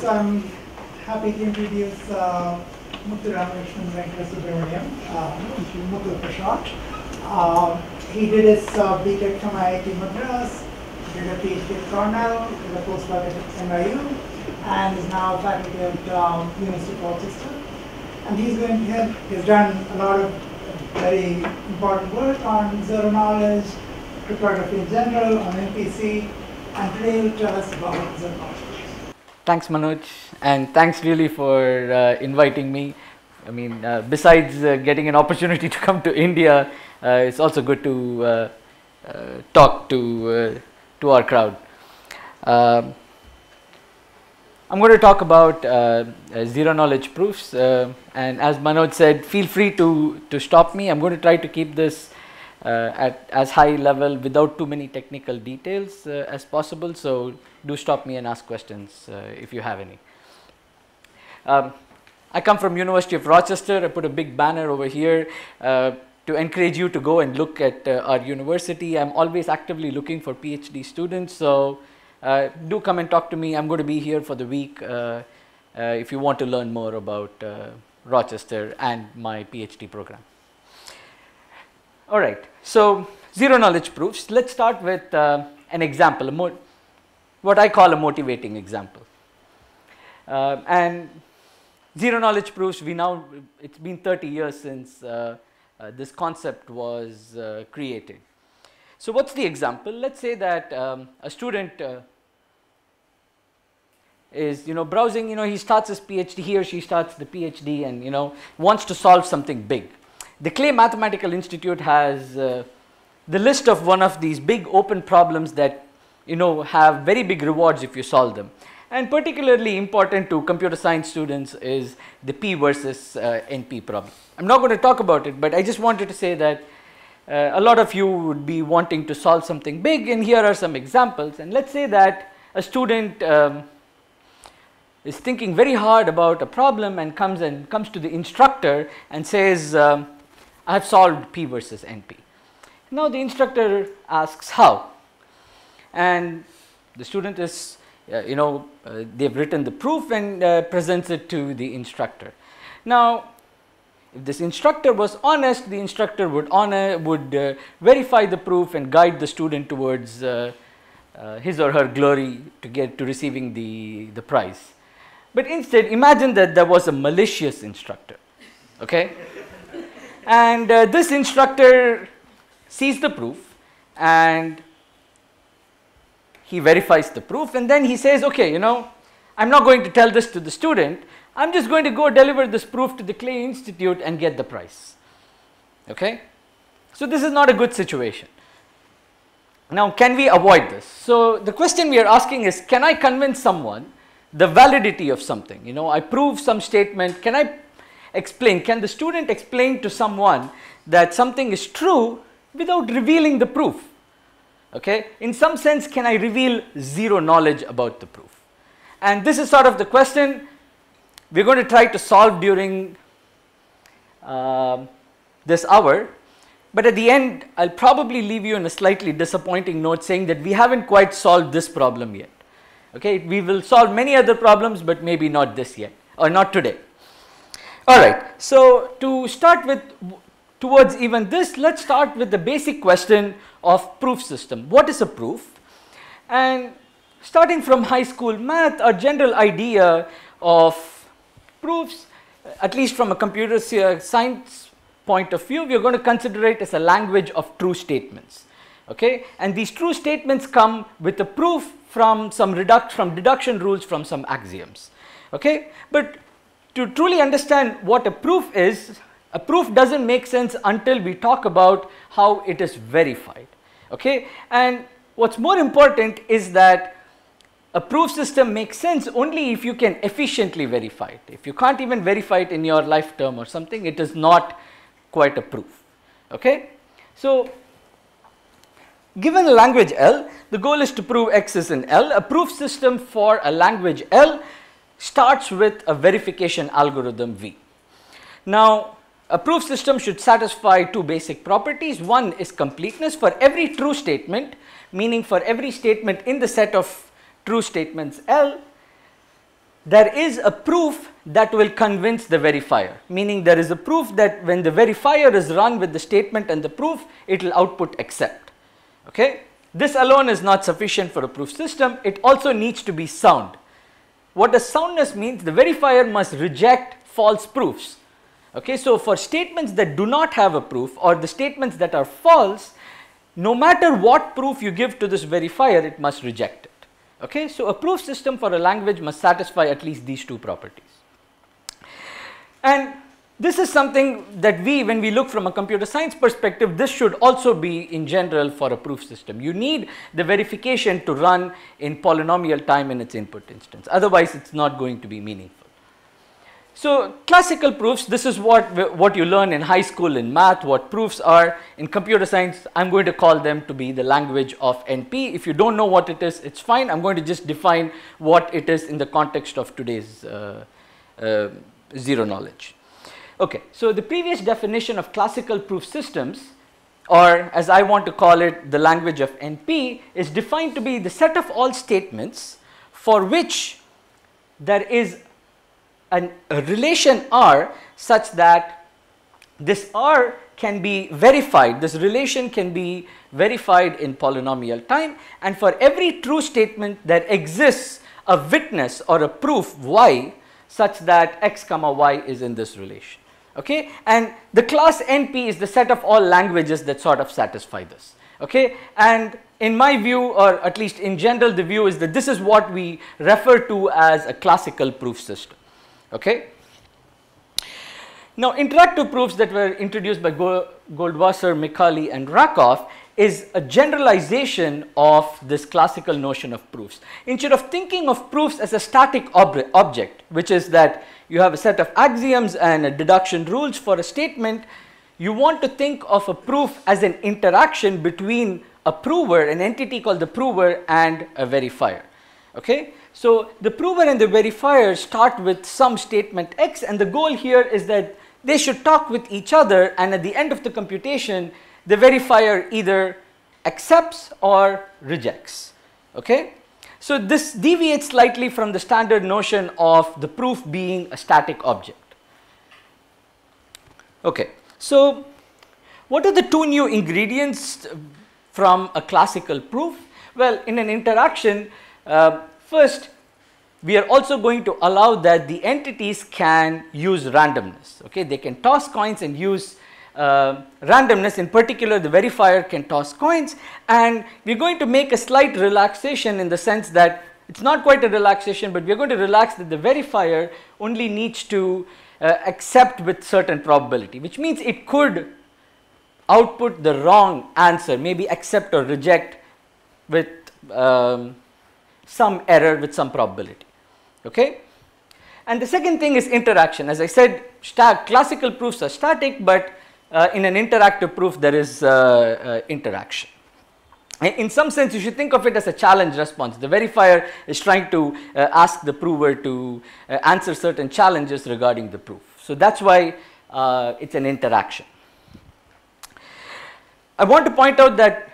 So I'm happy to introduce uh, Muthu Ramakrishnan Venkata uh, Muthu for. Uh, he did his uh, BTech from IIT Madras, did a PhD at Cornell, did a postdoc at NYU, and is now a faculty at um, University of Rochester. And he's going to he's done a lot of very important work on zero knowledge, cryptography in general, on MPC, and today he'll tell us about zero knowledge. Thanks, Manoj, and thanks really for uh, inviting me. I mean, uh, besides uh, getting an opportunity to come to India, uh, it's also good to uh, uh, talk to to our crowd. Um, I'm going to talk about zero knowledge proofs, and as Manoj said, feel free to to stop me. I'm going to try to keep this at as high level without too many technical details uh, as possible. So do stop me and ask questions uh, if you have any. Um, I come from University of Rochester. I put a big banner over here uh, to encourage you to go and look at uh, our university. I'm always actively looking for PhD students, so uh, do come and talk to me. I'm going to be here for the week uh, uh, if you want to learn more about uh, Rochester and my PhD program. All right, so zero knowledge proofs. Let's start with uh, an example, what I call a motivating example. Uh, and zero knowledge proofs, we now, it's been 30 years since uh, uh, this concept was uh, created. So, what's the example? Let's say that um, a student uh, is you know browsing you know he starts his phd he or she starts the phd and you know wants to solve something big the clay mathematical institute has uh, the list of one of these big open problems that you know have very big rewards if you solve them. And particularly important to computer science students is the p versus uh, np problem. I'm not going to talk about it but i just wanted to say that uh, a lot of you would be wanting to solve something big and here are some examples. And let's say that a student um, is thinking very hard about a problem and comes and comes to the instructor and says um, i have solved p versus np now the instructor asks how? And the student is uh, you know uh, they've written the proof and uh, presents it to the instructor. Now if this instructor was honest the instructor would honor would uh, verify the proof and guide the student towards uh, uh, his or her glory to get to receiving the the prize. But instead imagine that there was a malicious instructor okay and uh, this instructor sees the proof and he verifies the proof and then he says okay you know i'm not going to tell this to the student. I'm just going to go deliver this proof to the clay institute and get the prize okay? So this is not a good situation. Now can we avoid this? So the question we are asking is can i convince someone the validity of something? You know i prove some statement. Can i explain can the student explain to someone that something is true without revealing the proof? Okay? In some sense can i reveal zero knowledge about the proof? And this is sort of the question we're going to try to solve during um this hour. But at the end i'll probably leave you in a slightly disappointing note saying that we haven't quite solved this problem yet. Okay? We will solve many other problems but maybe not this yet or not today all right. So to start with towards even this let's start with the basic question of proof system. What is a proof? And starting from high school math our general idea of proofs at least from a computer uh, science point of view we are going to consider it as a language of true statements. Okay? And these true statements come with a proof from some reduct from deduction rules from some axioms. Okay? But to truly understand what a proof is a proof doesn't make sense until we talk about how it is verified okay? And what's more important is that a proof system makes sense only if you can efficiently verify it. If you can't even verify it in your lifetime or something it is not quite a proof okay? So Given a language L, the goal is to prove X is in L. A proof system for a language L starts with a verification algorithm V. Now, a proof system should satisfy two basic properties. One is completeness for every true statement, meaning for every statement in the set of true statements L, there is a proof that will convince the verifier, meaning there is a proof that when the verifier is run with the statement and the proof, it will output accept. Okay? This alone is not sufficient for a proof system, it also needs to be sound. What does soundness means? The verifier must reject false proofs. Okay, so for statements that do not have a proof or the statements that are false, no matter what proof you give to this verifier, it must reject it. Okay, so a proof system for a language must satisfy at least these two properties. And this is something that we, when we look from a computer science perspective, this should also be in general for a proof system. You need the verification to run in polynomial time in its input instance, otherwise it's not going to be meaningful. So classical proofs, this is what, what you learn in high school in math, what proofs are. In computer science, I'm going to call them to be the language of NP. If you don't know what it is, it's fine. I'm going to just define what it is in the context of today's uh, uh, zero knowledge. Okay, so the previous definition of classical proof systems or as I want to call it the language of NP is defined to be the set of all statements for which there is an, a relation R such that this R can be verified, this relation can be verified in polynomial time and for every true statement there exists a witness or a proof y such that x comma y is in this relation. Okay? And the class NP is the set of all languages that sort of satisfy this. Okay? And in my view or at least in general the view is that this is what we refer to as a classical proof system. Okay. Now, interactive proofs that were introduced by Goldwasser, Micali and Rackoff is a generalization of this classical notion of proofs. Instead of thinking of proofs as a static ob object, which is that you have a set of axioms and deduction rules for a statement, you want to think of a proof as an interaction between a prover, an entity called the prover and a verifier. Okay? So the prover and the verifier start with some statement x and the goal here is that they should talk with each other and at the end of the computation the verifier either accepts or rejects. Okay? So this deviates slightly from the standard notion of the proof being a static object. Okay. So what are the two new ingredients from a classical proof? Well, in an interaction, uh, First, we are also going to allow that the entities can use randomness. Okay, they can toss coins and use uh, randomness. In particular, the verifier can toss coins, and we're going to make a slight relaxation in the sense that it's not quite a relaxation, but we're going to relax that the verifier only needs to uh, accept with certain probability, which means it could output the wrong answer, maybe accept or reject with um, some error with some probability. Okay? And the second thing is interaction. As I said, classical proofs are static, but uh, in an interactive proof there is uh, uh, interaction. In some sense, you should think of it as a challenge response. The verifier is trying to uh, ask the prover to uh, answer certain challenges regarding the proof. So that's why it's an interaction. I want to point out that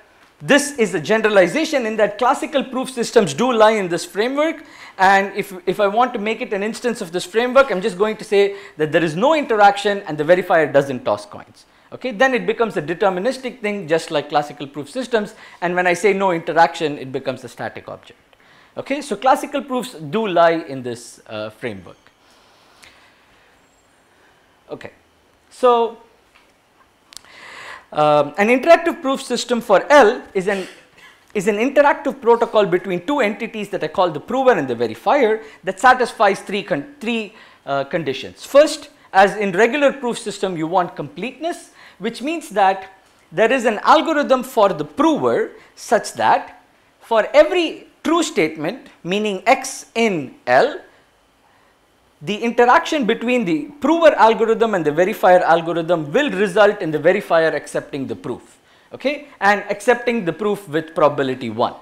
this is a generalization in that classical proof systems do lie in this framework and if, if I want to make it an instance of this framework, I'm just going to say that there is no interaction and the verifier doesn't toss coins. Okay, then it becomes a deterministic thing just like classical proof systems and when I say no interaction, it becomes a static object. Okay, so classical proofs do lie in this uh, framework. Okay, so um, an interactive proof system for L is an is an interactive protocol between two entities that I call the prover and the verifier that satisfies three, con three uh, conditions. First, as in regular proof system, you want completeness, which means that there is an algorithm for the prover such that for every true statement, meaning x in L, the interaction between the prover algorithm and the verifier algorithm will result in the verifier accepting the proof okay, and accepting the proof with probability 1.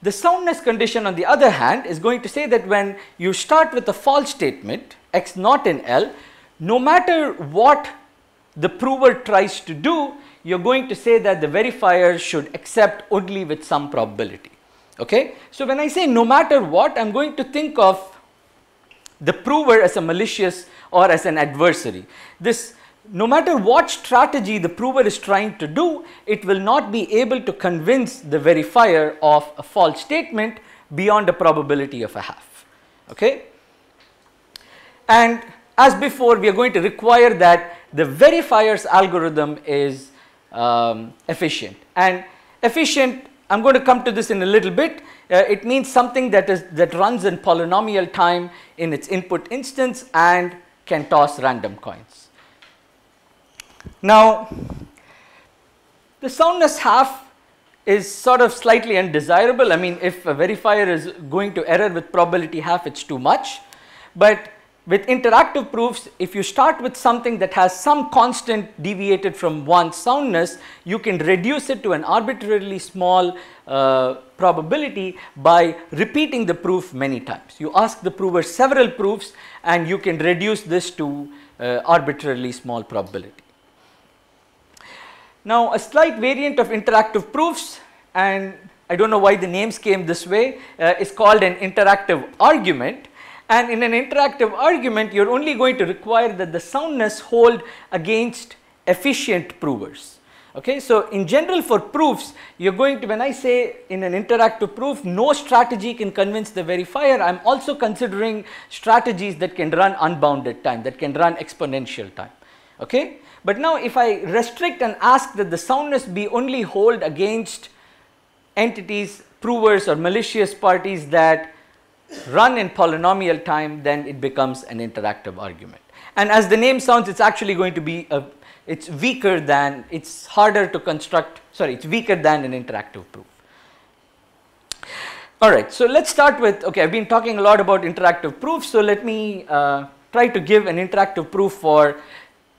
The soundness condition on the other hand is going to say that when you start with a false statement x not in L, no matter what the prover tries to do, you are going to say that the verifier should accept only with some probability. Okay? So when I say no matter what, I am going to think of the prover as a malicious or as an adversary. This no matter what strategy the prover is trying to do, it will not be able to convince the verifier of a false statement beyond a probability of a half. Okay? And as before, we are going to require that the verifier's algorithm is um, efficient. And efficient, I'm going to come to this in a little bit. Uh, it means something that is that runs in polynomial time in its input instance and can toss random coins. Now, the soundness half is sort of slightly undesirable. I mean, if a verifier is going to error with probability half, it's too much. But with interactive proofs, if you start with something that has some constant deviated from one soundness, you can reduce it to an arbitrarily small uh, probability by repeating the proof many times. You ask the prover several proofs and you can reduce this to uh, arbitrarily small probability. Now a slight variant of interactive proofs and I do not know why the names came this way uh, is called an interactive argument and in an interactive argument you are only going to require that the soundness hold against efficient provers. Okay, so in general for proofs you are going to when I say in an interactive proof no strategy can convince the verifier I am also considering strategies that can run unbounded time that can run exponential time. Okay. But now if I restrict and ask that the soundness be only hold against entities, provers or malicious parties that run in polynomial time then it becomes an interactive argument. And as the name sounds it's actually going to be a it's weaker than it's harder to construct sorry it's weaker than an interactive proof. Alright so let's start with okay I've been talking a lot about interactive proofs so let me uh, try to give an interactive proof for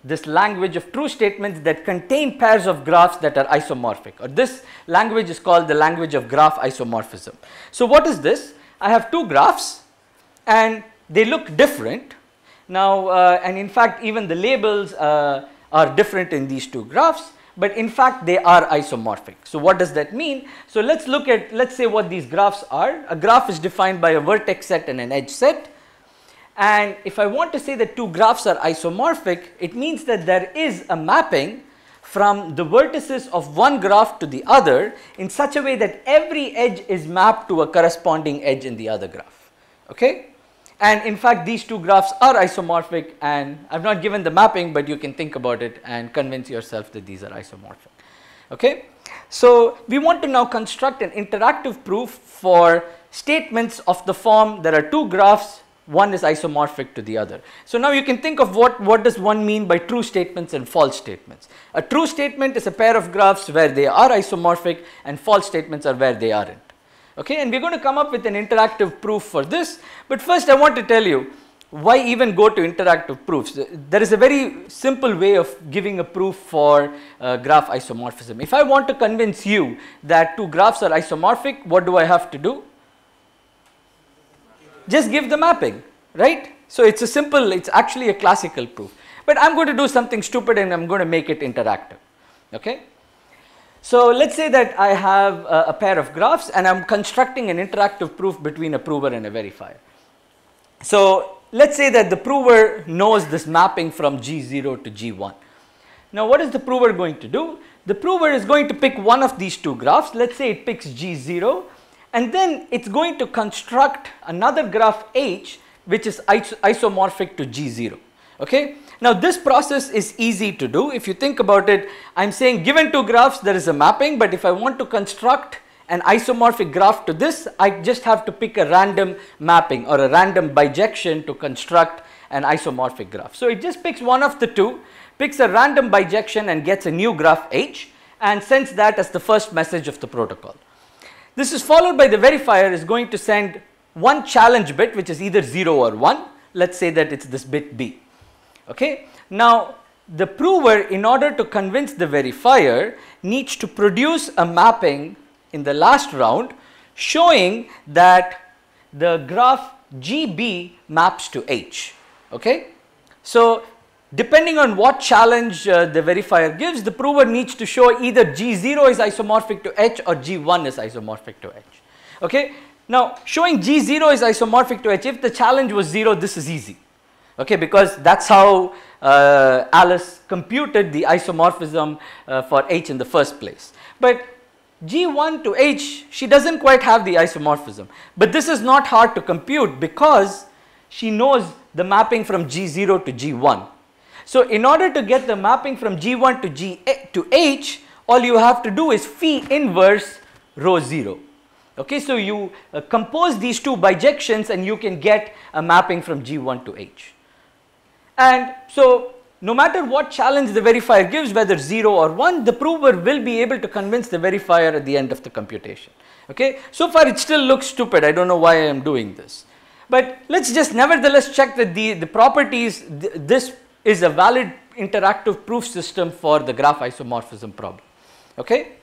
this language of true statements that contain pairs of graphs that are isomorphic or this language is called the language of graph isomorphism. So what is this? I have two graphs and they look different. Now uh, and in fact even the labels uh, are different in these two graphs but in fact they are isomorphic. So what does that mean? So let's look at let's say what these graphs are. A graph is defined by a vertex set and an edge set and if I want to say that two graphs are isomorphic, it means that there is a mapping from the vertices of one graph to the other in such a way that every edge is mapped to a corresponding edge in the other graph. Okay? And in fact, these two graphs are isomorphic and I have not given the mapping, but you can think about it and convince yourself that these are isomorphic. Okay? So, we want to now construct an interactive proof for statements of the form there are two graphs one is isomorphic to the other. So now you can think of what, what does one mean by true statements and false statements. A true statement is a pair of graphs where they are isomorphic and false statements are where they aren't. Okay, and we're going to come up with an interactive proof for this, but first I want to tell you why even go to interactive proofs. There is a very simple way of giving a proof for uh, graph isomorphism. If I want to convince you that two graphs are isomorphic, what do I have to do? Just give the mapping, right? So it's a simple, it's actually a classical proof. But I'm going to do something stupid and I'm going to make it interactive, okay? So let's say that I have a, a pair of graphs and I'm constructing an interactive proof between a prover and a verifier. So let's say that the prover knows this mapping from G0 to G1. Now what is the prover going to do? The prover is going to pick one of these two graphs. Let's say it picks G0 and then it's going to construct another graph H which is isomorphic to G0 okay. Now this process is easy to do if you think about it I am saying given two graphs there is a mapping but if I want to construct an isomorphic graph to this I just have to pick a random mapping or a random bijection to construct an isomorphic graph. So it just picks one of the two picks a random bijection and gets a new graph H and sends that as the first message of the protocol. This is followed by the verifier is going to send one challenge bit which is either 0 or 1 let us say that it is this bit B. Okay. Now the prover in order to convince the verifier needs to produce a mapping in the last round showing that the graph GB maps to H. Okay. So Depending on what challenge uh, the verifier gives, the prover needs to show either G0 is isomorphic to H or G1 is isomorphic to H. Okay. Now, showing G0 is isomorphic to H, if the challenge was 0, this is easy, okay, because that's how uh, Alice computed the isomorphism uh, for H in the first place. But G1 to H, she doesn't quite have the isomorphism, but this is not hard to compute because she knows the mapping from G0 to G1. So, in order to get the mapping from G1 to G to H, all you have to do is phi inverse rho 0. Okay, so you uh, compose these two bijections and you can get a mapping from G1 to H. And so no matter what challenge the verifier gives whether 0 or 1 the prover will be able to convince the verifier at the end of the computation. Okay, so far it still looks stupid I do not know why I am doing this. But let us just nevertheless check that the, the properties th this is a valid interactive proof system for the graph isomorphism problem. Okay.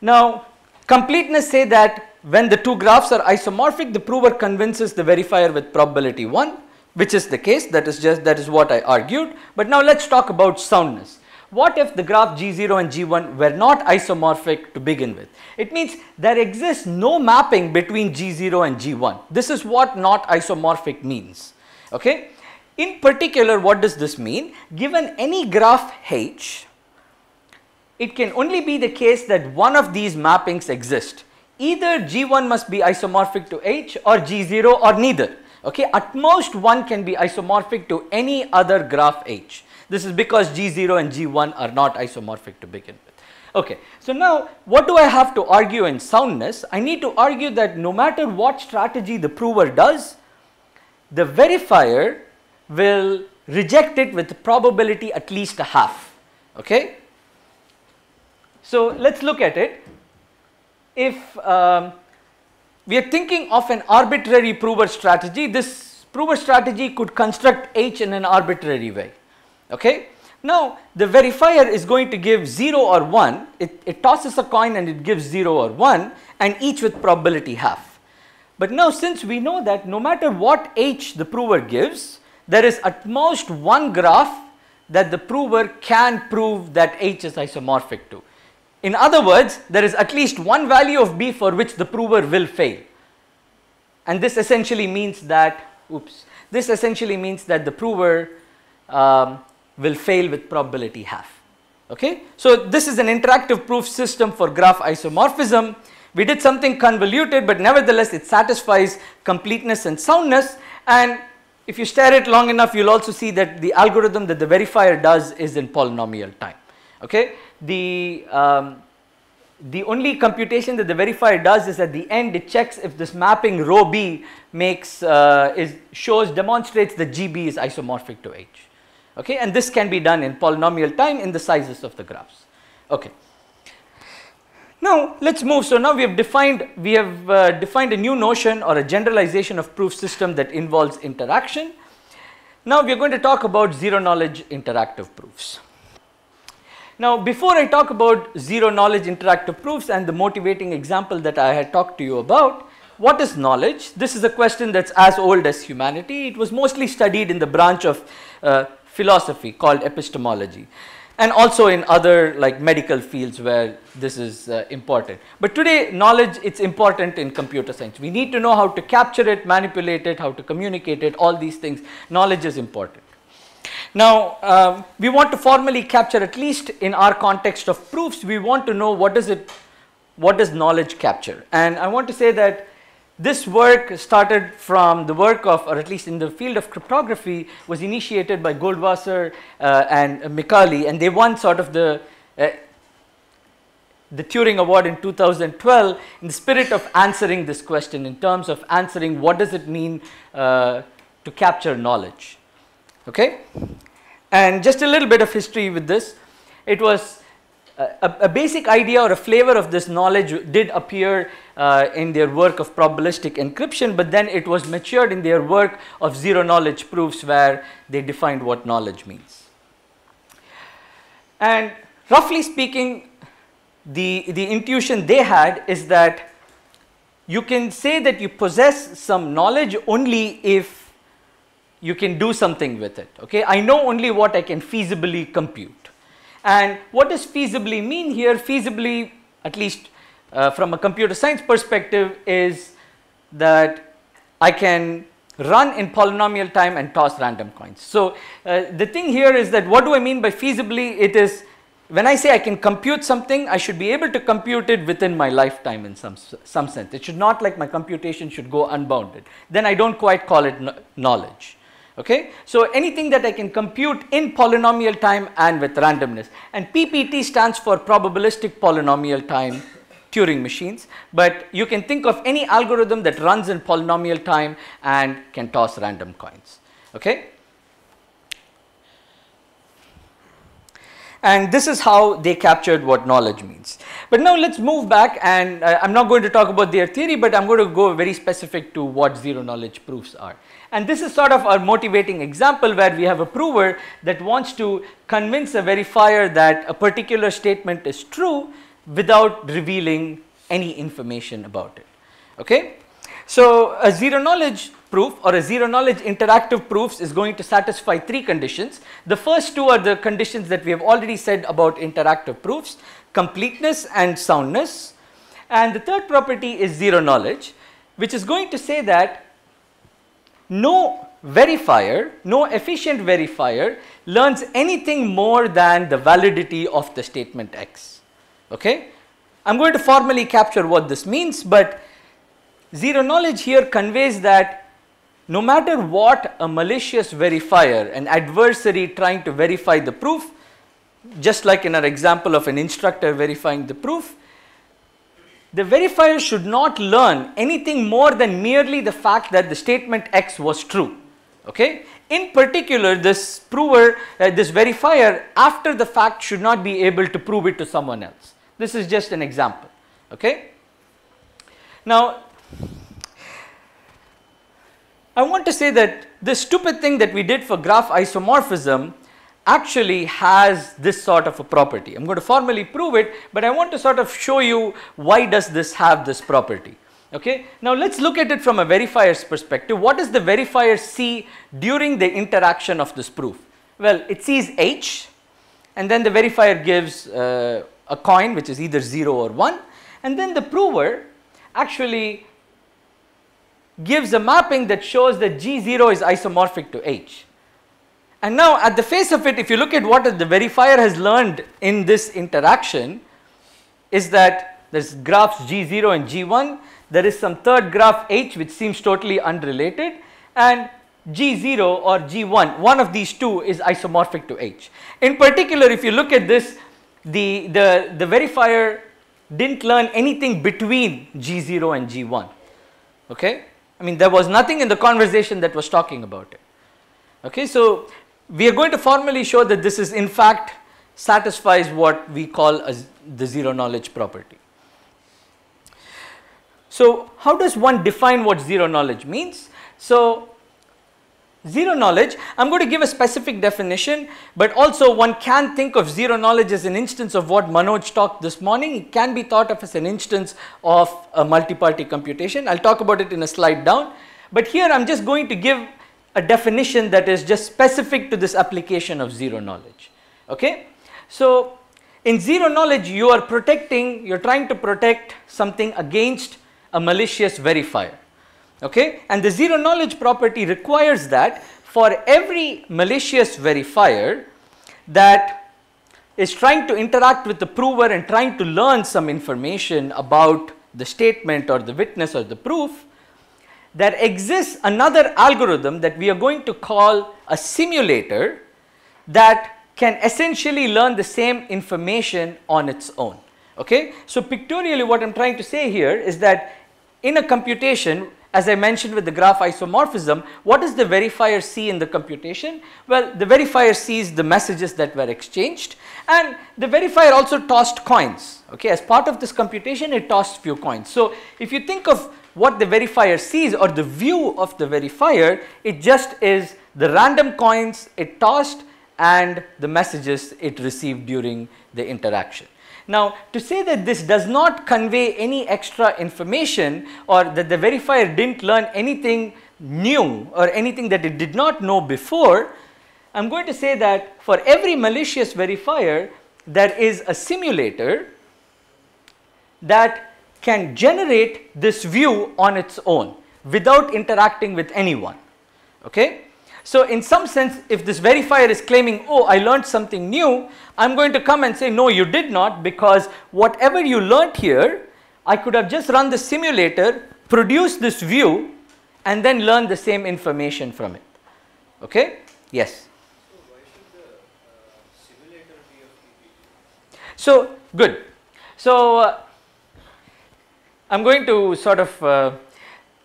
Now completeness say that when the two graphs are isomorphic the prover convinces the verifier with probability 1 which is the case that is just that is what I argued. But now let us talk about soundness. What if the graph G0 and G1 were not isomorphic to begin with? It means there exists no mapping between G0 and G1. This is what not isomorphic means. Okay. In particular what does this mean? Given any graph H, it can only be the case that one of these mappings exist. Either G1 must be isomorphic to H or G0 or neither. Okay, at most one can be isomorphic to any other graph H. This is because G0 and G1 are not isomorphic to begin with. Okay, so now what do I have to argue in soundness? I need to argue that no matter what strategy the prover does, the verifier will reject it with probability at least a half. Okay, so let us look at it. If um, we are thinking of an arbitrary prover strategy, this prover strategy could construct H in an arbitrary way. Okay. Now the verifier is going to give 0 or 1, it, it tosses a coin and it gives 0 or 1 and each with probability half. But now since we know that no matter what H the prover gives, there is at most one graph that the prover can prove that H is isomorphic to. In other words, there is at least one value of B for which the prover will fail. And this essentially means that, oops, this essentially means that the prover um, will fail with probability half. Okay? So this is an interactive proof system for graph isomorphism. We did something convoluted, but nevertheless it satisfies completeness and soundness. And if you stare it long enough, you'll also see that the algorithm that the verifier does is in polynomial time. Okay? the um, the only computation that the verifier does is at the end it checks if this mapping rho b makes uh, is shows demonstrates that GB is isomorphic to H okay and this can be done in polynomial time in the sizes of the graphs okay now let's move so now we have defined we have uh, defined a new notion or a generalization of proof system that involves interaction now we are going to talk about zero knowledge interactive proofs now before I talk about zero knowledge interactive proofs and the motivating example that I had talked to you about, what is knowledge? This is a question that's as old as humanity. It was mostly studied in the branch of uh, philosophy called epistemology and also in other like medical fields where this is uh, important. But today knowledge it's important in computer science. We need to know how to capture it, manipulate it, how to communicate it, all these things. Knowledge is important. Now, um, we want to formally capture at least in our context of proofs, we want to know what is it, what does knowledge capture. And I want to say that this work started from the work of, or at least in the field of cryptography, was initiated by Goldwasser uh, and Micali, and they won sort of the uh, the Turing Award in 2012 in the spirit of answering this question in terms of answering what does it mean uh, to capture knowledge. Okay? And just a little bit of history with this. It was a, a, basic idea or a flavor of this knowledge did appear uh, in their work of probabilistic encryption, but then it was matured in their work of zero knowledge proofs where they defined what knowledge means. And roughly speaking, the, the intuition they had is that you can say that you possess some knowledge only if you can do something with it. Okay, I know only what I can feasibly compute. And what does feasibly mean here? Feasibly, at least uh, from a computer science perspective, is that I can run in polynomial time and toss random coins. So, uh, the thing here is that what do I mean by feasibly? It is when I say I can compute something, I should be able to compute it within my lifetime in some, some sense. It should not like my computation should go unbounded. Then I don't quite call it knowledge. Okay? So, anything that I can compute in polynomial time and with randomness and PPT stands for probabilistic polynomial time Turing machines, but you can think of any algorithm that runs in polynomial time and can toss random coins. Okay? and this is how they captured what knowledge means. But now let's move back and uh, I am not going to talk about their theory, but I am going to go very specific to what zero knowledge proofs are. And this is sort of our motivating example where we have a prover that wants to convince a verifier that a particular statement is true without revealing any information about it. Okay? So, a zero knowledge proof or a zero knowledge interactive proofs is going to satisfy three conditions. The first two are the conditions that we have already said about interactive proofs, completeness and soundness. And the third property is zero knowledge, which is going to say that no verifier, no efficient verifier learns anything more than the validity of the statement X. Okay? I am going to formally capture what this means, but Zero knowledge here conveys that no matter what a malicious verifier, an adversary trying to verify the proof, just like in our example of an instructor verifying the proof, the verifier should not learn anything more than merely the fact that the statement X was true. Okay? In particular, this prover, uh, this verifier after the fact should not be able to prove it to someone else. This is just an example. Okay? Now, I want to say that the stupid thing that we did for graph isomorphism actually has this sort of a property. I am going to formally prove it, but I want to sort of show you why does this have this property. Okay. Now, let us look at it from a verifier's perspective. What does the verifier see during the interaction of this proof? Well, it sees H and then the verifier gives uh, a coin which is either 0 or 1 and then the prover actually gives a mapping that shows that G0 is isomorphic to H. And now at the face of it, if you look at what the verifier has learned in this interaction, is that there's graphs G0 and G1, there is some third graph H which seems totally unrelated and G0 or G1, one of these two is isomorphic to H. In particular, if you look at this, the, the, the verifier didn't learn anything between G0 and G1, okay. I mean there was nothing in the conversation that was talking about it. Okay, so we are going to formally show that this is in fact satisfies what we call as the zero knowledge property. So how does one define what zero knowledge means? So Zero knowledge, I am going to give a specific definition, but also one can think of zero knowledge as an instance of what Manoj talked this morning. It can be thought of as an instance of a multi-party computation. I will talk about it in a slide down, but here I am just going to give a definition that is just specific to this application of zero knowledge. Okay? So, in zero knowledge you are protecting, you are trying to protect something against a malicious verifier okay and the zero knowledge property requires that for every malicious verifier that is trying to interact with the prover and trying to learn some information about the statement or the witness or the proof there exists another algorithm that we are going to call a simulator that can essentially learn the same information on its own okay so pictorially what i'm trying to say here is that in a computation as I mentioned with the graph isomorphism, what does the verifier see in the computation? Well, the verifier sees the messages that were exchanged and the verifier also tossed coins. Okay, as part of this computation, it tossed few coins. So, if you think of what the verifier sees or the view of the verifier, it just is the random coins it tossed and the messages it received during the interaction. Now, to say that this does not convey any extra information or that the verifier did not learn anything new or anything that it did not know before, I am going to say that for every malicious verifier there is a simulator that can generate this view on its own without interacting with anyone. Okay? So in some sense, if this verifier is claiming, oh, I learned something new, I'm going to come and say, no, you did not because whatever you learned here, I could have just run the simulator, produce this view, and then learn the same information from it. Okay? Yes. So why should the simulator be a so, good. So, uh, I am going to sort of uh,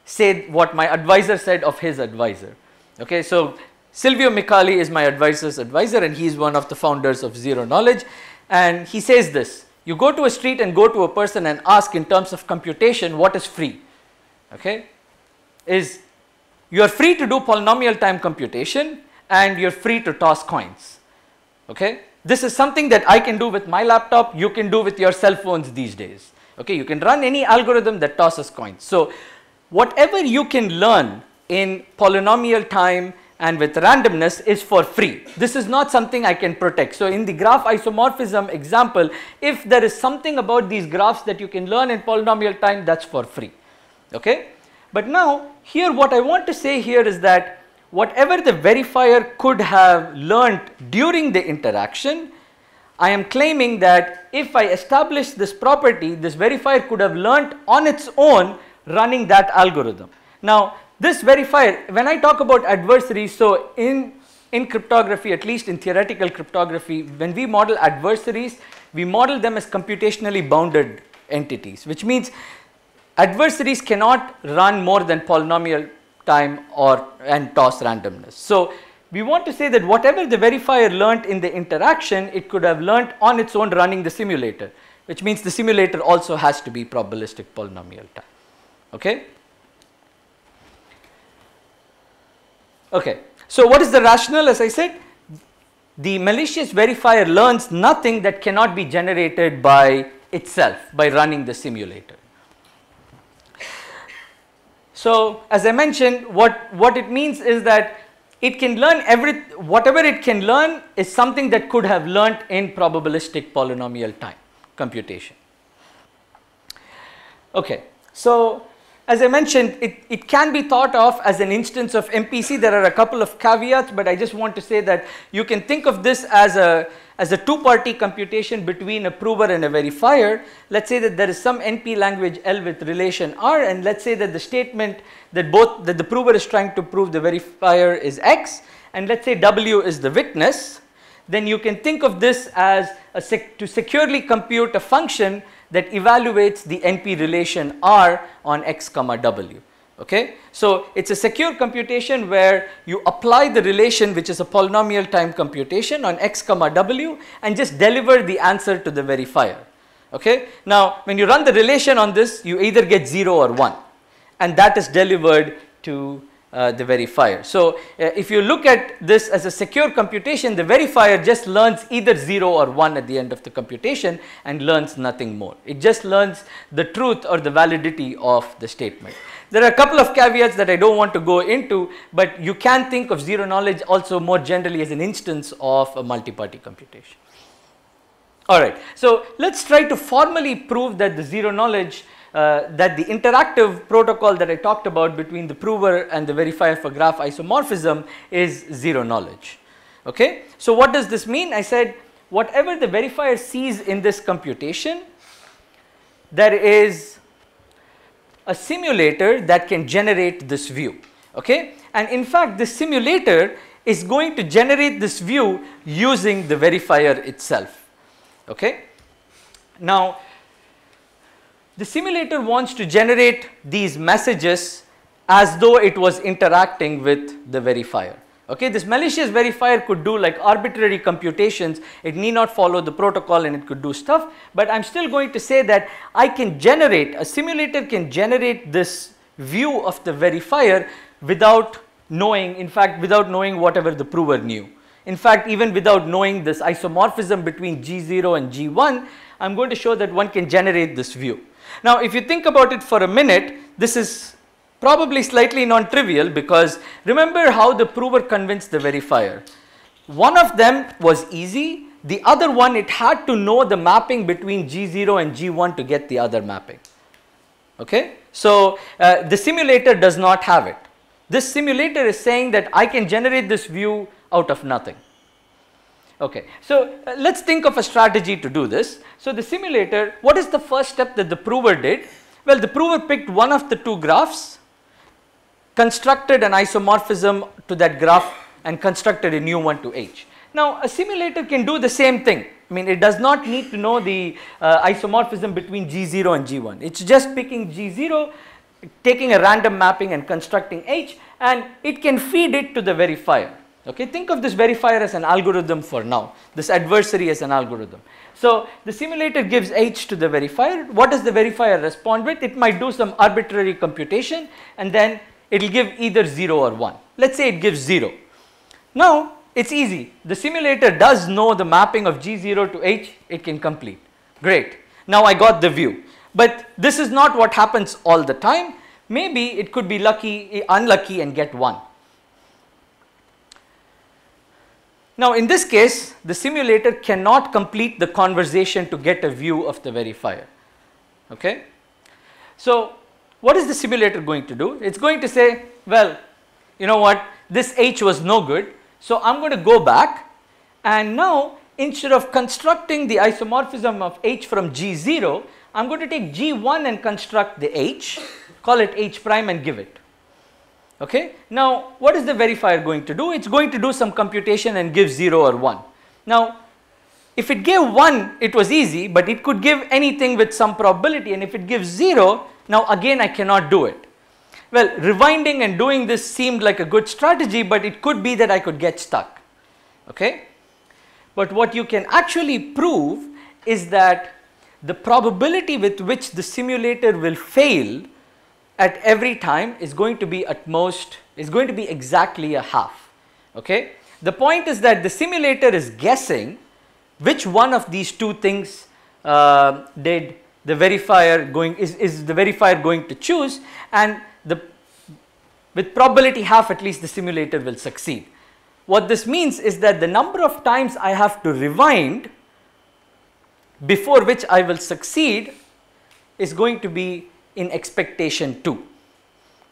say what my advisor said of his advisor. Okay, so Silvio Micali is my advisor's advisor and he is one of the founders of Zero Knowledge and he says this, you go to a street and go to a person and ask in terms of computation what is free, okay, is you are free to do polynomial time computation and you are free to toss coins, okay. This is something that I can do with my laptop, you can do with your cell phones these days, okay. You can run any algorithm that tosses coins. So, whatever you can learn in polynomial time and with randomness is for free. This is not something I can protect. So in the graph isomorphism example, if there is something about these graphs that you can learn in polynomial time, that's for free. Okay? But now here what I want to say here is that whatever the verifier could have learned during the interaction, I am claiming that if I establish this property, this verifier could have learned on its own running that algorithm. Now this verifier, when I talk about adversaries, so in, in cryptography, at least in theoretical cryptography, when we model adversaries, we model them as computationally bounded entities, which means adversaries cannot run more than polynomial time or and toss randomness. So we want to say that whatever the verifier learnt in the interaction, it could have learnt on its own running the simulator, which means the simulator also has to be probabilistic polynomial time. Okay? Okay. So what is the rationale as I said? The malicious verifier learns nothing that cannot be generated by itself by running the simulator. So as I mentioned what, what it means is that it can learn every whatever it can learn is something that could have learnt in probabilistic polynomial time computation. Okay. So as I mentioned, it, it can be thought of as an instance of MPC. There are a couple of caveats, but I just want to say that you can think of this as a, as a two-party computation between a prover and a verifier. Let's say that there is some NP language L with relation R, and let's say that the statement that both that the prover is trying to prove the verifier is X, and let's say W is the witness. Then you can think of this as sec to securely compute a function that evaluates the NP relation R on x comma w. Okay? So, it is a secure computation where you apply the relation which is a polynomial time computation on x comma w and just deliver the answer to the verifier. Okay? Now, when you run the relation on this you either get 0 or 1 and that is delivered to uh, the verifier. So, uh, if you look at this as a secure computation, the verifier just learns either 0 or 1 at the end of the computation and learns nothing more. It just learns the truth or the validity of the statement. There are a couple of caveats that I do not want to go into, but you can think of zero knowledge also more generally as an instance of a multi-party computation. Alright, so let us try to formally prove that the zero knowledge uh, that the interactive protocol that I talked about between the prover and the verifier for graph isomorphism is zero knowledge. Okay? So what does this mean? I said whatever the verifier sees in this computation, there is a simulator that can generate this view. Okay? And in fact, this simulator is going to generate this view using the verifier itself. Okay? Now, the simulator wants to generate these messages as though it was interacting with the verifier. Okay, this malicious verifier could do like arbitrary computations, it need not follow the protocol and it could do stuff, but I am still going to say that I can generate, a simulator can generate this view of the verifier without knowing, in fact without knowing whatever the prover knew. In fact, even without knowing this isomorphism between G0 and G1, I am going to show that one can generate this view. Now if you think about it for a minute, this is probably slightly non-trivial because remember how the prover convinced the verifier. One of them was easy, the other one it had to know the mapping between G0 and G1 to get the other mapping. Okay? So, uh, the simulator does not have it. This simulator is saying that I can generate this view out of nothing. Okay, so uh, let's think of a strategy to do this. So, the simulator, what is the first step that the prover did? Well, the prover picked one of the two graphs, constructed an isomorphism to that graph and constructed a new one to H. Now, a simulator can do the same thing. I mean, it does not need to know the uh, isomorphism between G0 and G1. It's just picking G0, taking a random mapping and constructing H and it can feed it to the verifier. Okay, think of this verifier as an algorithm for now, this adversary as an algorithm. So, the simulator gives H to the verifier. What does the verifier respond with? It might do some arbitrary computation and then it will give either 0 or 1. Let us say it gives 0. Now, it is easy. The simulator does know the mapping of G0 to H, it can complete. Great. Now, I got the view. But this is not what happens all the time. Maybe it could be lucky, eh, unlucky and get 1. Now, in this case, the simulator cannot complete the conversation to get a view of the verifier. Okay? So, what is the simulator going to do? It is going to say, well, you know what, this H was no good. So, I am going to go back and now instead of constructing the isomorphism of H from G0, I am going to take G1 and construct the H, call it H prime and give it. Okay. Now, what is the verifier going to do? It is going to do some computation and give 0 or 1. Now, if it gave 1, it was easy, but it could give anything with some probability and if it gives 0, now again I cannot do it. Well, rewinding and doing this seemed like a good strategy, but it could be that I could get stuck. Okay? But what you can actually prove is that the probability with which the simulator will fail at every time is going to be at most is going to be exactly a half okay the point is that the simulator is guessing which one of these two things uh, did the verifier going is, is the verifier going to choose and the with probability half at least the simulator will succeed what this means is that the number of times I have to rewind before which I will succeed is going to be in expectation 2.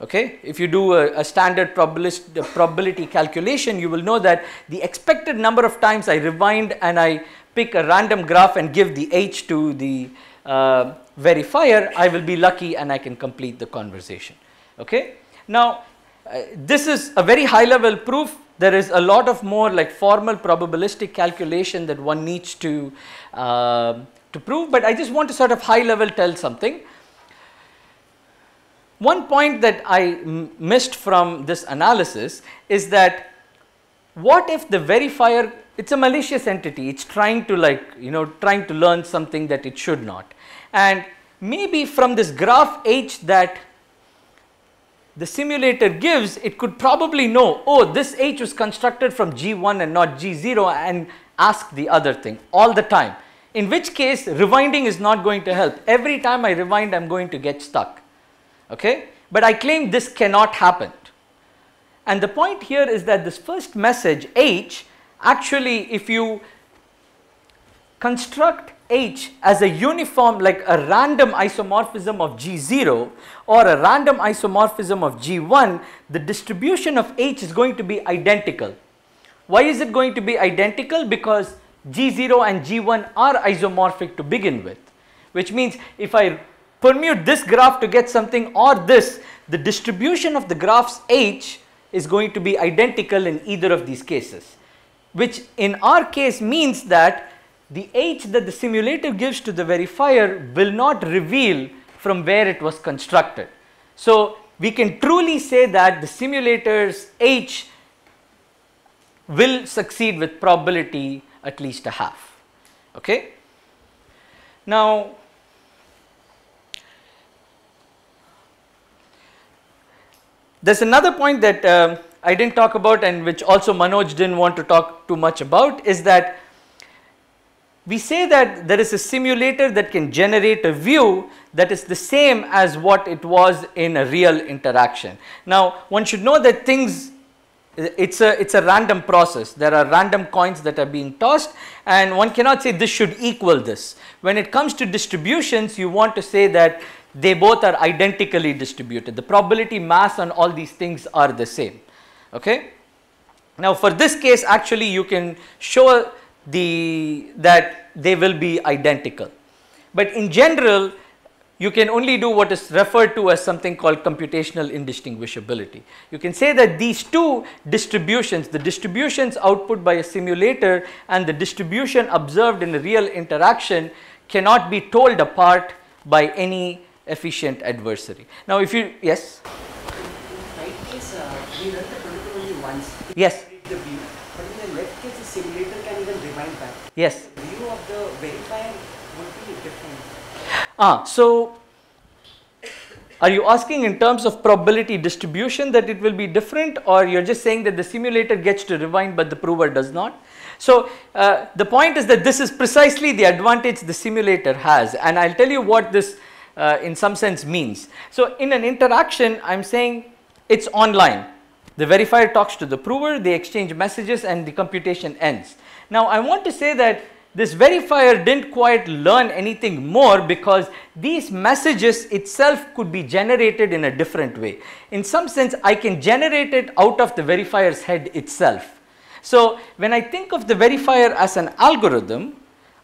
Okay? If you do a, a standard probability calculation, you will know that the expected number of times I rewind and I pick a random graph and give the H to the uh, verifier, I will be lucky and I can complete the conversation. Okay? Now, uh, this is a very high level proof there is a lot of more like formal probabilistic calculation that one needs to uh, to prove but I just want to sort of high level tell something. One point that I missed from this analysis is that what if the verifier it's a malicious entity it's trying to like you know trying to learn something that it should not and maybe from this graph H that the simulator gives, it could probably know, oh, this H was constructed from G1 and not G0 and ask the other thing all the time. In which case, rewinding is not going to help. Every time I rewind, I'm going to get stuck. Okay? But I claim this cannot happen. And the point here is that this first message, H, actually, if you construct H as a uniform like a random isomorphism of G0 or a random isomorphism of G1, the distribution of H is going to be identical. Why is it going to be identical? Because G0 and G1 are isomorphic to begin with, which means if I permute this graph to get something or this, the distribution of the graphs H is going to be identical in either of these cases, which in our case means that the H that the simulator gives to the verifier will not reveal from where it was constructed. So, we can truly say that the simulator's H will succeed with probability at least a half. Okay? Now, there is another point that uh, I did not talk about and which also Manoj did not want to talk too much about is that we say that there is a simulator that can generate a view that is the same as what it was in a real interaction. Now, one should know that things it's a it's a random process there are random coins that are being tossed and one cannot say this should equal this when it comes to distributions you want to say that they both are identically distributed. The probability mass on all these things are the same. Okay? Now for this case actually you can show the that they will be identical. But in general you can only do what is referred to as something called computational indistinguishability. You can say that these two distributions, the distributions output by a simulator and the distribution observed in a real interaction cannot be told apart by any efficient adversary. Now if you, yes? Right case, uh, we run the only once. Yes. The view, but in the left case, the simulator can even rewind back. Yes. The view of the verifier would be different. Ah, so are you asking in terms of probability distribution that it will be different or you're just saying that the simulator gets to rewind but the prover does not? So uh, the point is that this is precisely the advantage the simulator has and I'll tell you what this uh, in some sense means. So in an interaction I'm saying it's online. The verifier talks to the prover, they exchange messages and the computation ends. Now I want to say that this verifier didn't quite learn anything more because these messages itself could be generated in a different way. In some sense I can generate it out of the verifier's head itself. So when I think of the verifier as an algorithm,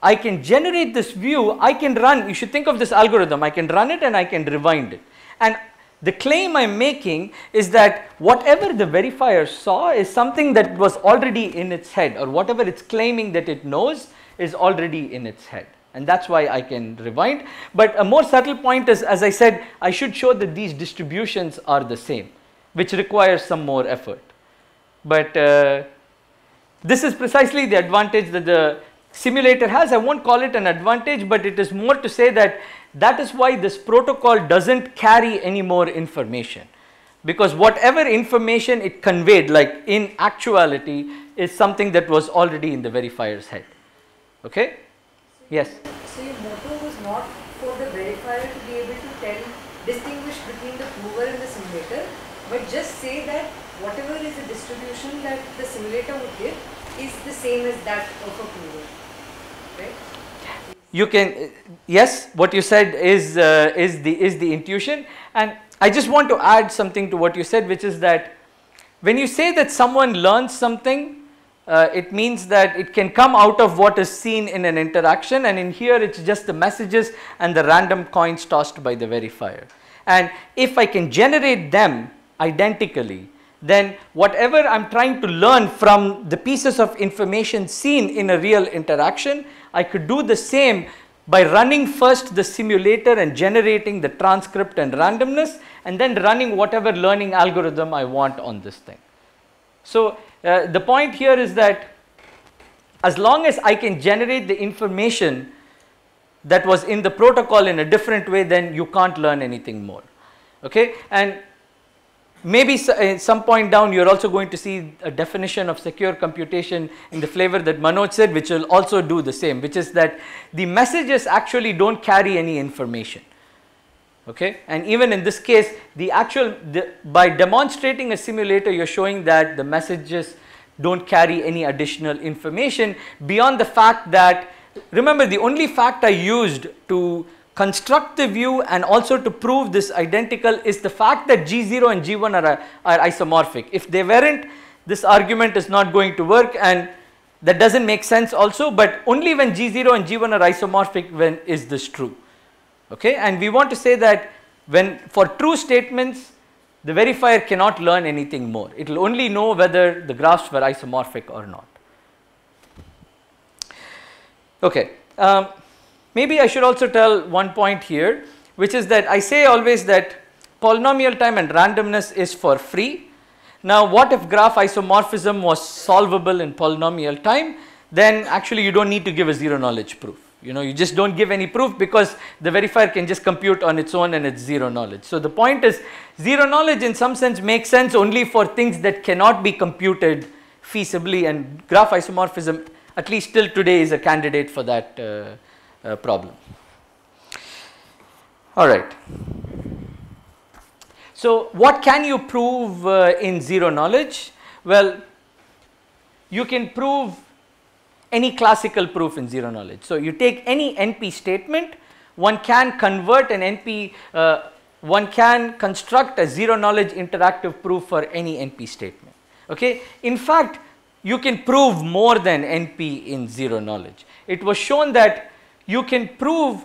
I can generate this view, I can run, you should think of this algorithm, I can run it and I can rewind it. And the claim I'm making is that whatever the verifier saw is something that was already in its head or whatever it's claiming that it knows is already in its head and that's why I can rewind. But a more subtle point is as I said I should show that these distributions are the same which requires some more effort. But uh, this is precisely the advantage that the simulator has. I won't call it an advantage, but it is more to say that that is why this protocol doesn't carry any more information. Because whatever information it conveyed, like in actuality, is something that was already in the verifier's head. Okay? Yes? So your motto was not for the verifier to be able to tell, distinguish between the prover and the simulator, but just say that whatever is the distribution that the simulator would give is the same as that of a prover? You can yes what you said is uh, is the is the intuition. And i just want to add something to what you said which is that when you say that someone learns something uh, it means that it can come out of what is seen in an interaction. And in here it's just the messages and the random coins tossed by the verifier. And if i can generate them identically then whatever I'm trying to learn from the pieces of information seen in a real interaction, I could do the same by running first the simulator and generating the transcript and randomness and then running whatever learning algorithm I want on this thing. So uh, the point here is that as long as I can generate the information that was in the protocol in a different way then you can't learn anything more okay and maybe at eh, some point down you're also going to see a definition of secure computation in the flavor that Manoj said which will also do the same which is that the messages actually don't carry any information. Okay? And even in this case the actual the, by demonstrating a simulator you're showing that the messages don't carry any additional information beyond the fact that remember the only fact I used to construct the view and also to prove this identical is the fact that G0 and G1 are, are isomorphic. If they weren't, this argument is not going to work and that doesn't make sense also, but only when G0 and G1 are isomorphic when is this true. Okay, and we want to say that when for true statements, the verifier cannot learn anything more. It will only know whether the graphs were isomorphic or not. Okay. Um, Maybe I should also tell one point here which is that I say always that polynomial time and randomness is for free. Now what if graph isomorphism was solvable in polynomial time then actually you do not need to give a zero knowledge proof you know you just do not give any proof because the verifier can just compute on its own and it's zero knowledge. So the point is zero knowledge in some sense makes sense only for things that cannot be computed feasibly and graph isomorphism at least till today is a candidate for that uh, uh, problem. All right. So, what can you prove uh, in zero knowledge? Well, you can prove any classical proof in zero knowledge. So, you take any NP statement one can convert an NP, uh, one can construct a zero knowledge interactive proof for any NP statement. Okay? In fact, you can prove more than NP in zero knowledge. It was shown that you can prove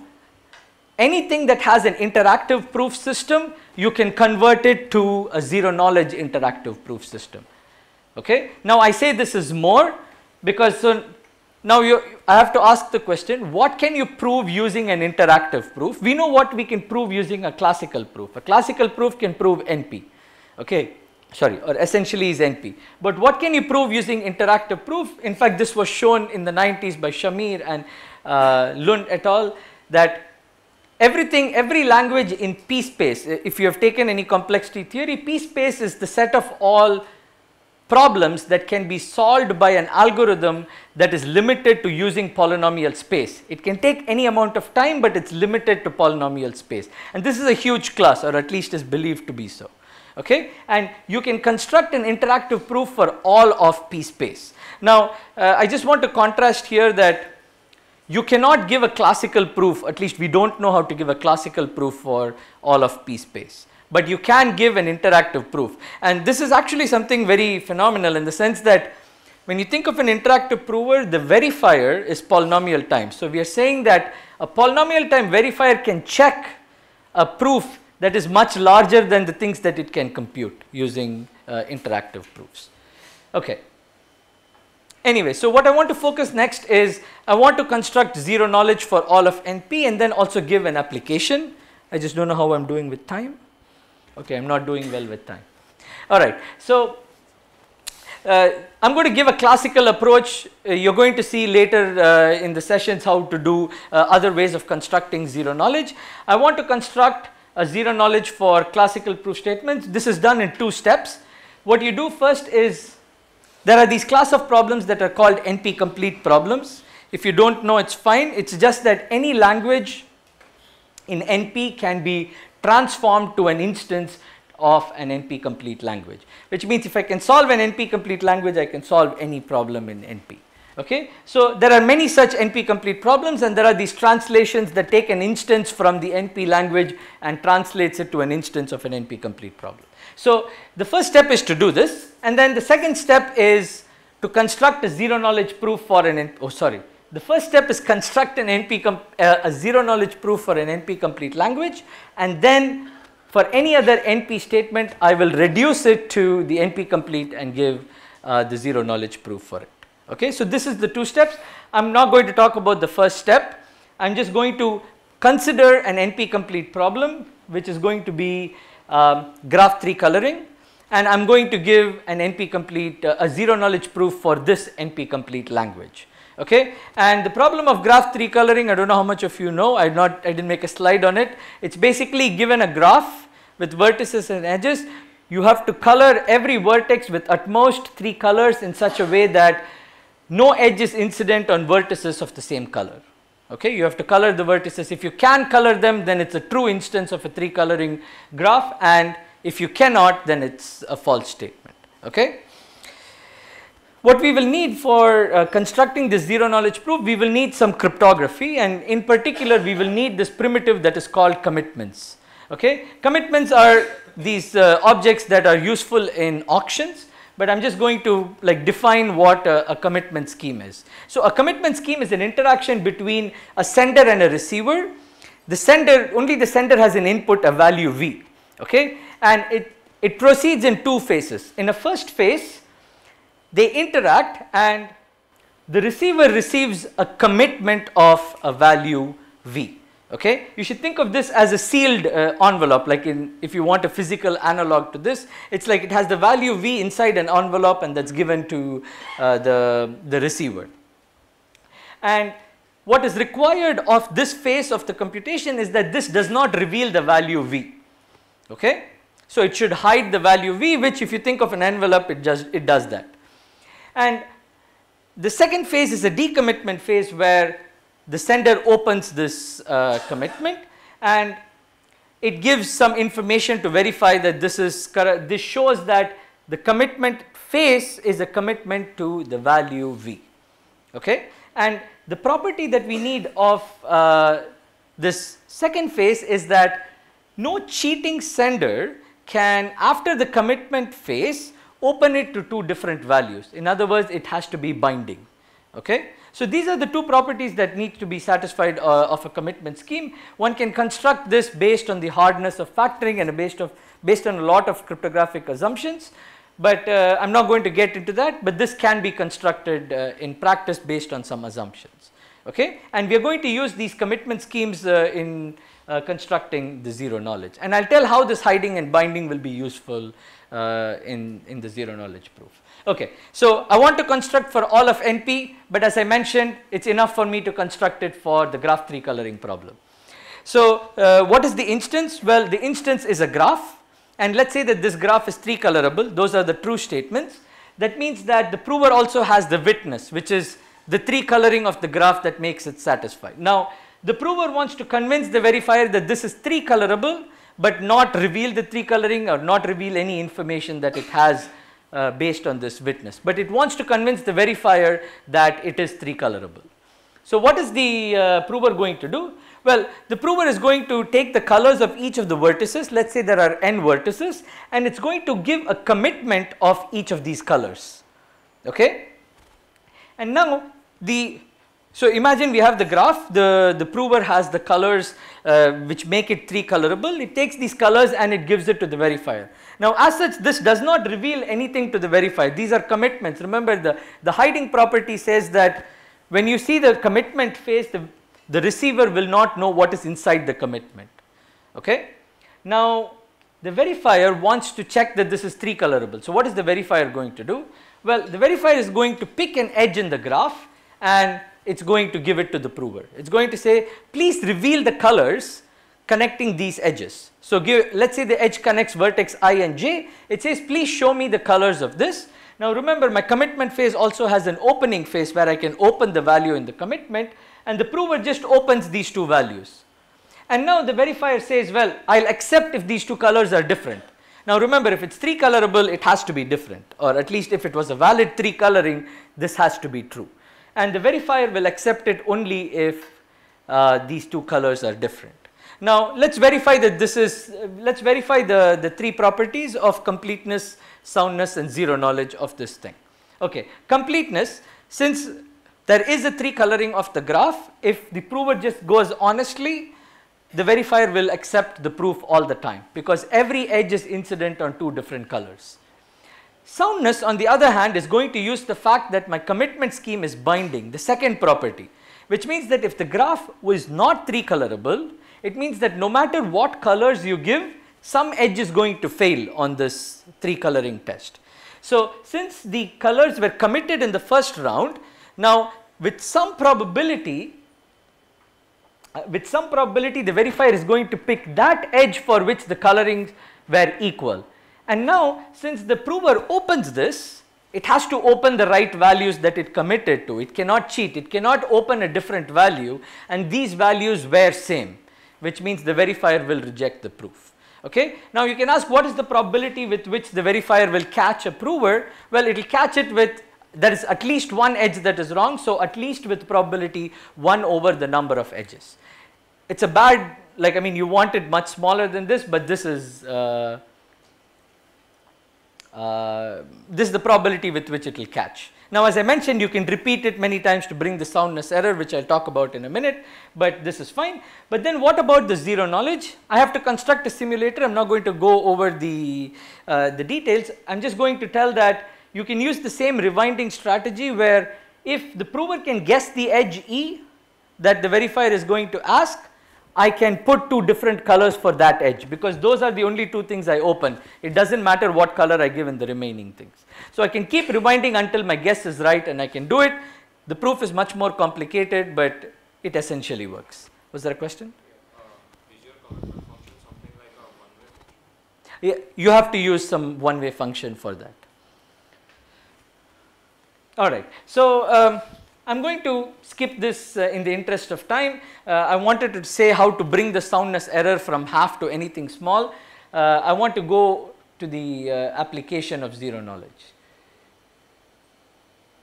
anything that has an interactive proof system, you can convert it to a zero knowledge interactive proof system. Okay? Now I say this is more because so now you, I have to ask the question, what can you prove using an interactive proof? We know what we can prove using a classical proof. A classical proof can prove NP, okay, sorry, or essentially is NP. But what can you prove using interactive proof? In fact, this was shown in the 90s by Shamir and uh, Lund et al. that everything, every language in P space, if you have taken any complexity theory, P space is the set of all problems that can be solved by an algorithm that is limited to using polynomial space. It can take any amount of time but it is limited to polynomial space and this is a huge class or at least is believed to be so. Okay? And you can construct an interactive proof for all of P space. Now uh, I just want to contrast here that you cannot give a classical proof at least we do not know how to give a classical proof for all of P space but you can give an interactive proof. And this is actually something very phenomenal in the sense that when you think of an interactive prover, the verifier is polynomial time. So we are saying that a polynomial time verifier can check a proof that is much larger than the things that it can compute using uh, interactive proofs. Okay. Anyway, so what I want to focus next is I want to construct zero knowledge for all of NP and then also give an application. I just don't know how I'm doing with time. Okay, I'm not doing well with time. All right, so uh, I'm going to give a classical approach. Uh, you're going to see later uh, in the sessions how to do uh, other ways of constructing zero knowledge. I want to construct a zero knowledge for classical proof statements. This is done in two steps. What you do first is there are these class of problems that are called NP complete problems. If you don't know, it's fine. It's just that any language in NP can be transformed to an instance of an NP complete language which means if I can solve an NP complete language I can solve any problem in NP. Okay. So, there are many such NP complete problems and there are these translations that take an instance from the NP language and translates it to an instance of an NP complete problem. So, the first step is to do this and then the second step is to construct a zero knowledge proof for an, oh sorry, the first step is construct an NP, uh, a zero knowledge proof for an NP complete language and then for any other NP statement I will reduce it to the NP complete and give uh, the zero knowledge proof for it. Okay, so this is the two steps. I am not going to talk about the first step. I am just going to consider an NP complete problem which is going to be um, graph 3 coloring and I am going to give an NP complete uh, a zero knowledge proof for this NP complete language okay? And the problem of graph 3 coloring I do not know how much of you know. I not I did not make a slide on it. It is basically given a graph with vertices and edges. You have to color every vertex with at most 3 colors in such a way that no edge is incident on vertices of the same color. Okay? You have to color the vertices. If you can color them then it is a true instance of a 3 coloring graph. And if you cannot then it is a false statement. Okay what we will need for uh, constructing this zero knowledge proof, we will need some cryptography and in particular we will need this primitive that is called commitments. Okay, Commitments are these uh, objects that are useful in auctions but I am just going to like define what a, a, commitment scheme is. So a commitment scheme is an interaction between a sender and a receiver. The sender, only the sender has an input, a value V, okay, and it, it proceeds in two phases. In a first phase, they interact and the receiver receives a commitment of a value V. Okay, you should think of this as a sealed uh, envelope like in if you want a physical analog to this it's like it has the value V inside an envelope and that's given to uh, the, the receiver. And what is required of this phase of the computation is that this does not reveal the value V. Okay, so it should hide the value V which if you think of an envelope it just it does that. And the second phase is a decommitment phase where the sender opens this uh, commitment and it gives some information to verify that this is correct. This shows that the commitment phase is a commitment to the value V. Okay? And the property that we need of uh, this second phase is that no cheating sender can after the commitment phase open it to two different values. In other words, it has to be binding. Okay? So, these are the two properties that need to be satisfied uh, of a commitment scheme. One can construct this based on the hardness of factoring and based, of, based on a lot of cryptographic assumptions, but uh, I am not going to get into that, but this can be constructed uh, in practice based on some assumptions. Okay? And we are going to use these commitment schemes uh, in uh, constructing the zero knowledge and I will tell how this hiding and binding will be useful uh, in, in the zero knowledge proof. Okay. So, I want to construct for all of NP, but as I mentioned it is enough for me to construct it for the graph 3 coloring problem. So, uh, what is the instance? Well, the instance is a graph and let us say that this graph is 3 colorable, those are the true statements. That means that the prover also has the witness which is the 3 coloring of the graph that makes it satisfied. Now, the prover wants to convince the verifier that this is 3 colorable but not reveal the 3 coloring or not reveal any information that it has uh, based on this witness, but it wants to convince the verifier that it is 3 colorable. So, what is the uh, prover going to do? Well, the prover is going to take the colors of each of the vertices, let us say there are n vertices and it is going to give a commitment of each of these colors. Okay? And now the so imagine we have the graph, the, the prover has the colors uh, which make it 3 colorable, it takes these colors and it gives it to the verifier. Now as such this does not reveal anything to the verifier, these are commitments, remember the, the hiding property says that when you see the commitment phase the, the receiver will not know what is inside the commitment, okay. Now the verifier wants to check that this is 3 colorable, so what is the verifier going to do? Well the verifier is going to pick an edge in the graph and it is going to give it to the prover. It is going to say please reveal the colors connecting these edges. So give let us say the edge connects vertex i and j it says please show me the colors of this. Now remember my commitment phase also has an opening phase where I can open the value in the commitment and the prover just opens these two values. And now the verifier says well I will accept if these two colors are different. Now remember if it is 3 colorable it has to be different or at least if it was a valid 3 coloring this has to be true and the verifier will accept it only if uh, these two colors are different. Now let us verify that this is, uh, let us verify the, the three properties of completeness, soundness and zero knowledge of this thing. Okay, completeness since there is a three coloring of the graph, if the prover just goes honestly, the verifier will accept the proof all the time because every edge is incident on two different colors. Soundness on the other hand is going to use the fact that my commitment scheme is binding, the second property, which means that if the graph was not three colorable, it means that no matter what colors you give, some edge is going to fail on this three coloring test. So, since the colors were committed in the first round, now with some probability, uh, with some probability the verifier is going to pick that edge for which the colorings were equal. And now since the prover opens this, it has to open the right values that it committed to. It cannot cheat, it cannot open a different value and these values were same which means the verifier will reject the proof. Okay. Now you can ask what is the probability with which the verifier will catch a prover? Well it will catch it with there is at least one edge that is wrong. So at least with probability 1 over the number of edges. It is a bad like I mean you want it much smaller than this but this is uh, uh, this is the probability with which it will catch. Now as I mentioned you can repeat it many times to bring the soundness error which I will talk about in a minute but this is fine. But then what about the zero knowledge? I have to construct a simulator I am not going to go over the, uh, the details I am just going to tell that you can use the same rewinding strategy where if the prover can guess the edge E that the verifier is going to ask I can put two different colors for that edge because those are the only two things I open. It does not matter what color I give in the remaining things. So, I can keep rewinding until my guess is right and I can do it. The proof is much more complicated, but it essentially works. Was there a question? Yeah, you have to use some one way function for that. Alright, so um, I am going to skip this uh, in the interest of time. Uh, I wanted to say how to bring the soundness error from half to anything small. Uh, I want to go to the uh, application of zero knowledge.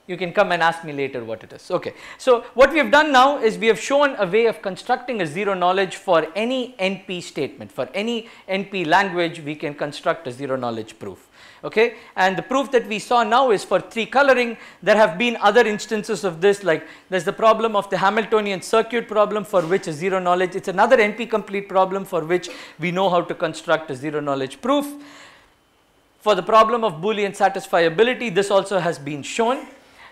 you can come and ask me later what it is. Okay. So, what we have done now is we have shown a way of constructing a zero knowledge for any NP statement. For any NP language, we can construct a zero knowledge proof. Okay. And the proof that we saw now is for three coloring. There have been other instances of this like there is the problem of the Hamiltonian circuit problem for which a zero knowledge, it is another NP complete problem for which we know how to construct a zero knowledge proof. For the problem of Boolean satisfiability, this also has been shown.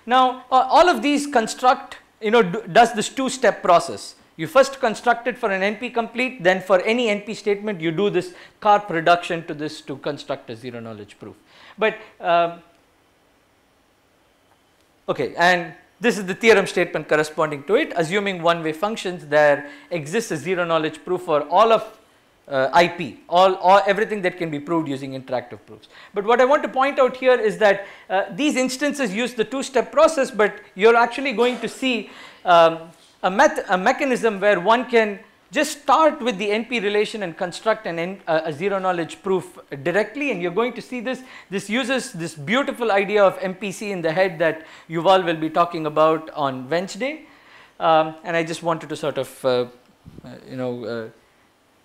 Now, uh, all of these construct, you know, do, does this two step process. You first construct it for an NP complete, then for any NP statement, you do this Karp reduction to this to construct a zero knowledge proof. But, um, okay, and this is the theorem statement corresponding to it. Assuming one way functions, there exists a zero knowledge proof for all of uh, IP, all, all everything that can be proved using interactive proofs. But what I want to point out here is that uh, these instances use the two step process, but you are actually going to see um, a, met a mechanism where one can just start with the NP relation and construct an N, uh, a zero knowledge proof directly and you are going to see this. This uses this beautiful idea of MPC in the head that Yuval will be talking about on Wednesday um, and I just wanted to sort of uh, you know uh,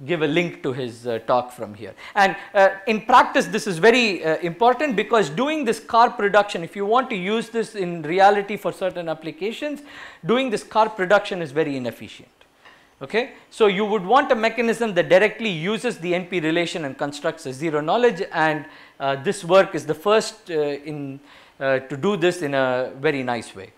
give a link to his uh, talk from here. And uh, in practice this is very uh, important because doing this Karp reduction, if you want to use this in reality for certain applications doing this Karp reduction is very inefficient. Okay. So, you would want a mechanism that directly uses the NP relation and constructs a zero knowledge and uh, this work is the first uh, in uh, to do this in a very nice way.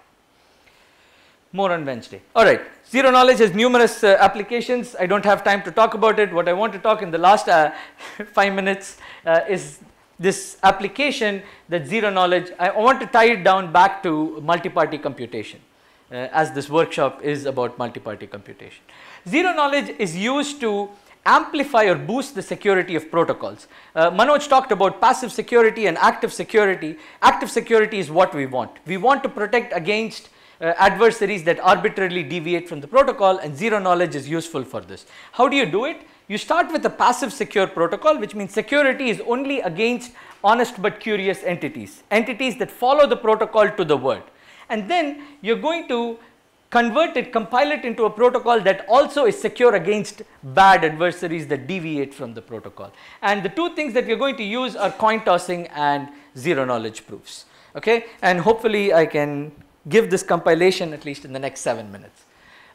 More on Wednesday. Alright, zero knowledge has numerous uh, applications. I do not have time to talk about it. What I want to talk in the last uh, 5 minutes uh, is this application that zero knowledge, I want to tie it down back to multi-party computation uh, as this workshop is about multi-party computation. Zero knowledge is used to amplify or boost the security of protocols. Uh, Manoj talked about passive security and active security. Active security is what we want. We want to protect against uh, adversaries that arbitrarily deviate from the protocol and zero knowledge is useful for this. How do you do it? You start with a passive secure protocol which means security is only against honest but curious entities, entities that follow the protocol to the word and then you are going to convert it, compile it into a protocol that also is secure against bad adversaries that deviate from the protocol. And the two things that we are going to use are coin tossing and zero knowledge proofs. Okay, and hopefully I can give this compilation at least in the next 7 minutes.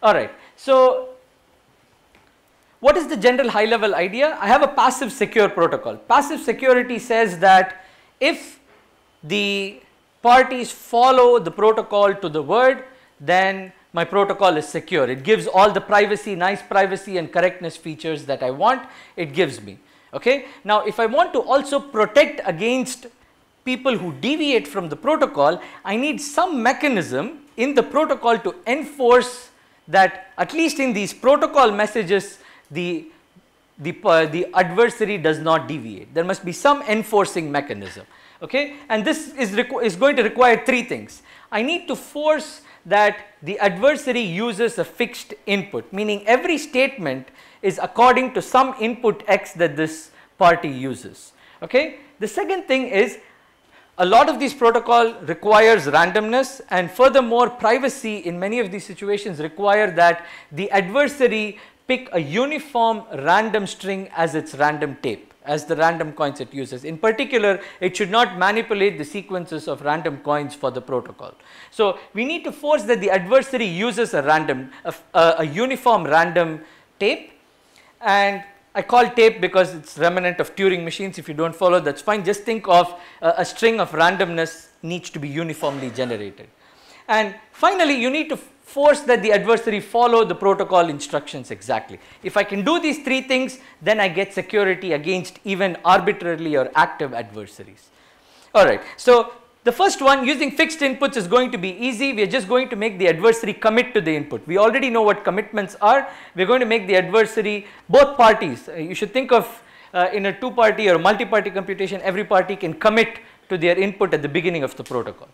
Alright, so what is the general high level idea? I have a passive secure protocol. Passive security says that if the parties follow the protocol to the word, then my protocol is secure. It gives all the privacy, nice privacy and correctness features that I want, it gives me. Okay. Now, if I want to also protect against people who deviate from the protocol, I need some mechanism in the protocol to enforce that at least in these protocol messages the the, uh, the adversary does not deviate. There must be some enforcing mechanism. Okay? And this is, is going to require three things. I need to force that the adversary uses a fixed input, meaning every statement is according to some input x that this party uses. Okay? The second thing is a lot of these protocol requires randomness and furthermore privacy in many of these situations require that the adversary pick a uniform random string as its random tape as the random coins it uses. In particular, it should not manipulate the sequences of random coins for the protocol. So, we need to force that the adversary uses a random, a, a, uniform random tape and I call tape because it's remnant of Turing machines. If you don't follow, that's fine. Just think of uh, a string of randomness needs to be uniformly generated. And finally, you need to force that the adversary follow the protocol instructions exactly. If I can do these three things, then I get security against even arbitrarily or active adversaries. Alright, so the first one using fixed inputs is going to be easy. We are just going to make the adversary commit to the input. We already know what commitments are. We are going to make the adversary, both parties, uh, you should think of uh, in a two party or multi party computation, every party can commit to their input at the beginning of the protocol.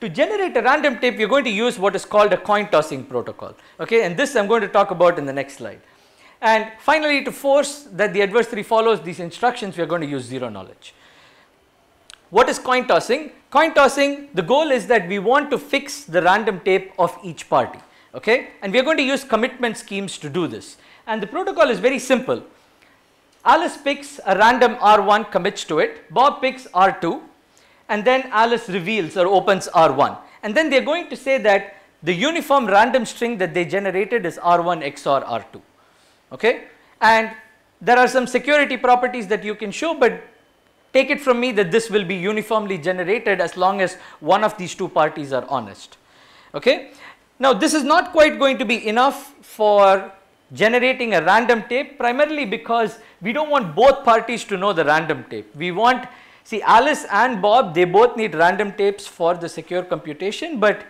To generate a random tape, we are going to use what is called a coin tossing protocol. Okay, and this I am going to talk about in the next slide. And finally, to force that the adversary follows these instructions, we are going to use zero knowledge. What is coin tossing? Coin tossing, the goal is that we want to fix the random tape of each party, okay? And we are going to use commitment schemes to do this. And the protocol is very simple. Alice picks a random R1, commits to it, Bob picks R2, and then Alice reveals or opens R1. And then they are going to say that the uniform random string that they generated is R1 XOR R2, okay? And there are some security properties that you can show, but take it from me that this will be uniformly generated as long as one of these two parties are honest. Okay. Now this is not quite going to be enough for generating a random tape primarily because we don't want both parties to know the random tape. We want see Alice and Bob they both need random tapes for the secure computation but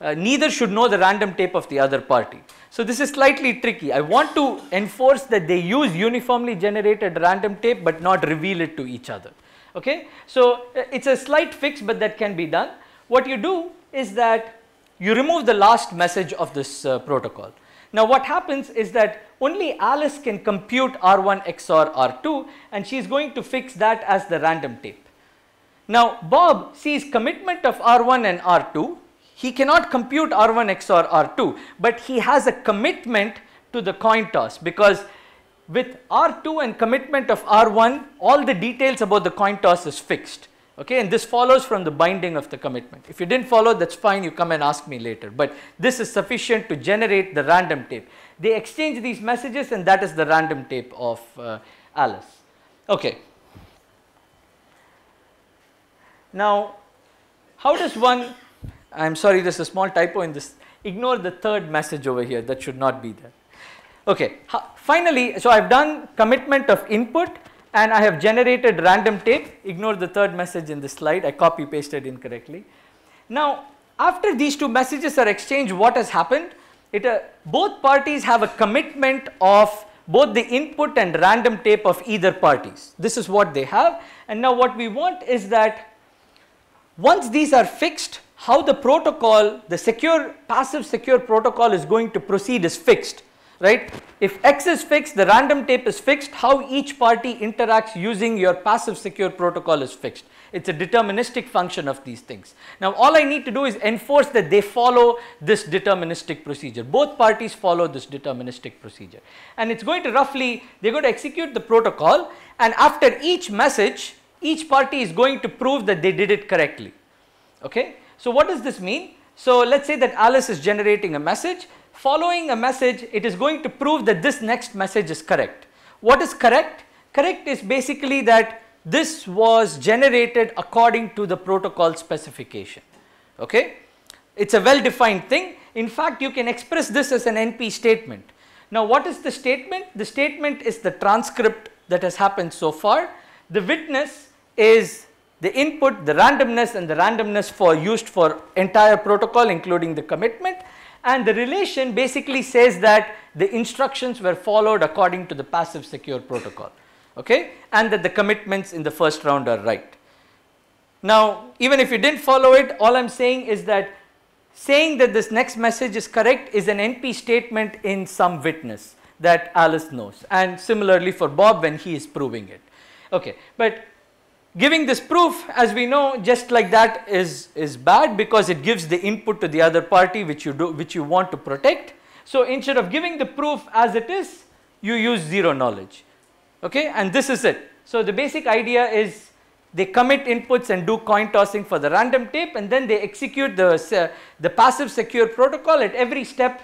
uh, neither should know the random tape of the other party. So this is slightly tricky. I want to enforce that they use uniformly generated random tape but not reveal it to each other. Okay. So uh, it's a slight fix but that can be done. What you do is that you remove the last message of this uh, protocol. Now what happens is that only Alice can compute R1 XOR R2 and she is going to fix that as the random tape. Now Bob sees commitment of R1 and R2 he cannot compute R1 XOR R2 but he has a commitment to the coin toss because with R2 and commitment of R1 all the details about the coin toss is fixed okay and this follows from the binding of the commitment. If you did not follow that is fine you come and ask me later but this is sufficient to generate the random tape. They exchange these messages and that is the random tape of uh, Alice. Okay. Now how does one I am sorry there is a small typo in this ignore the third message over here that should not be there. Okay, finally, so I have done commitment of input and I have generated random tape, ignore the third message in this slide, I copy pasted incorrectly. Now, after these two messages are exchanged, what has happened? It, uh, both parties have a commitment of both the input and random tape of either parties. This is what they have and now what we want is that once these are fixed, how the protocol, the secure, passive secure protocol is going to proceed is fixed right. If x is fixed, the random tape is fixed, how each party interacts using your passive secure protocol is fixed. It is a deterministic function of these things. Now all I need to do is enforce that they follow this deterministic procedure. Both parties follow this deterministic procedure. And it is going to roughly, they are going to execute the protocol and after each message, each party is going to prove that they did it correctly. Okay. So what does this mean? So let us say that Alice is generating a message following a message it is going to prove that this next message is correct. What is correct? Correct is basically that this was generated according to the protocol specification okay. It is a well defined thing in fact you can express this as an NP statement. Now what is the statement? The statement is the transcript that has happened so far. The witness is the input, the randomness and the randomness for used for entire protocol including the commitment and the relation basically says that the instructions were followed according to the passive secure protocol. Okay? And that the commitments in the first round are right. Now even if you did not follow it all I am saying is that saying that this next message is correct is an NP statement in some witness that Alice knows. And similarly for Bob when he is proving it. Okay. But Giving this proof as we know just like that is, is bad because it gives the input to the other party which you do which you want to protect. So instead of giving the proof as it is you use zero knowledge okay and this is it. So the basic idea is they commit inputs and do coin tossing for the random tape and then they execute the, the passive secure protocol at every step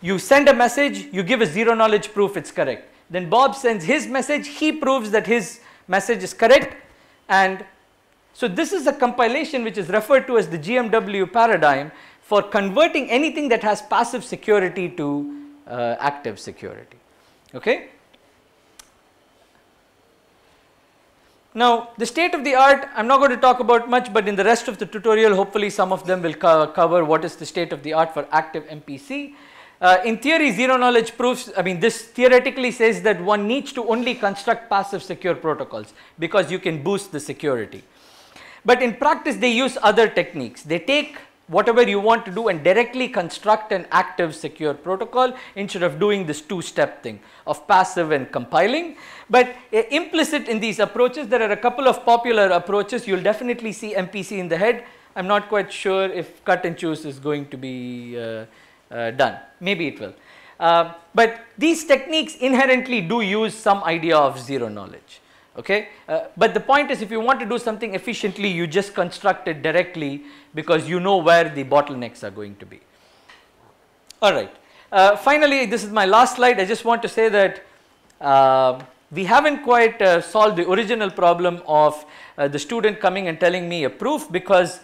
you send a message you give a zero knowledge proof it is correct. Then Bob sends his message he proves that his message is correct and so this is a compilation which is referred to as the GMW paradigm for converting anything that has passive security to uh, active security. Okay. Now the state of the art I am not going to talk about much but in the rest of the tutorial hopefully some of them will co cover what is the state of the art for active MPC. Uh, in theory zero knowledge proofs I mean this theoretically says that one needs to only construct passive secure protocols because you can boost the security. But in practice they use other techniques they take whatever you want to do and directly construct an active secure protocol instead of doing this two step thing of passive and compiling. But uh, implicit in these approaches, there are a couple of popular approaches. You'll definitely see MPC in the head. I'm not quite sure if cut and choose is going to be uh, uh, done. Maybe it will. Uh, but these techniques inherently do use some idea of zero knowledge. Okay, uh, but the point is, if you want to do something efficiently, you just construct it directly because you know where the bottlenecks are going to be. All right. Uh, finally, this is my last slide. I just want to say that uh, we haven't quite solved the original problem of the student coming and telling me a proof because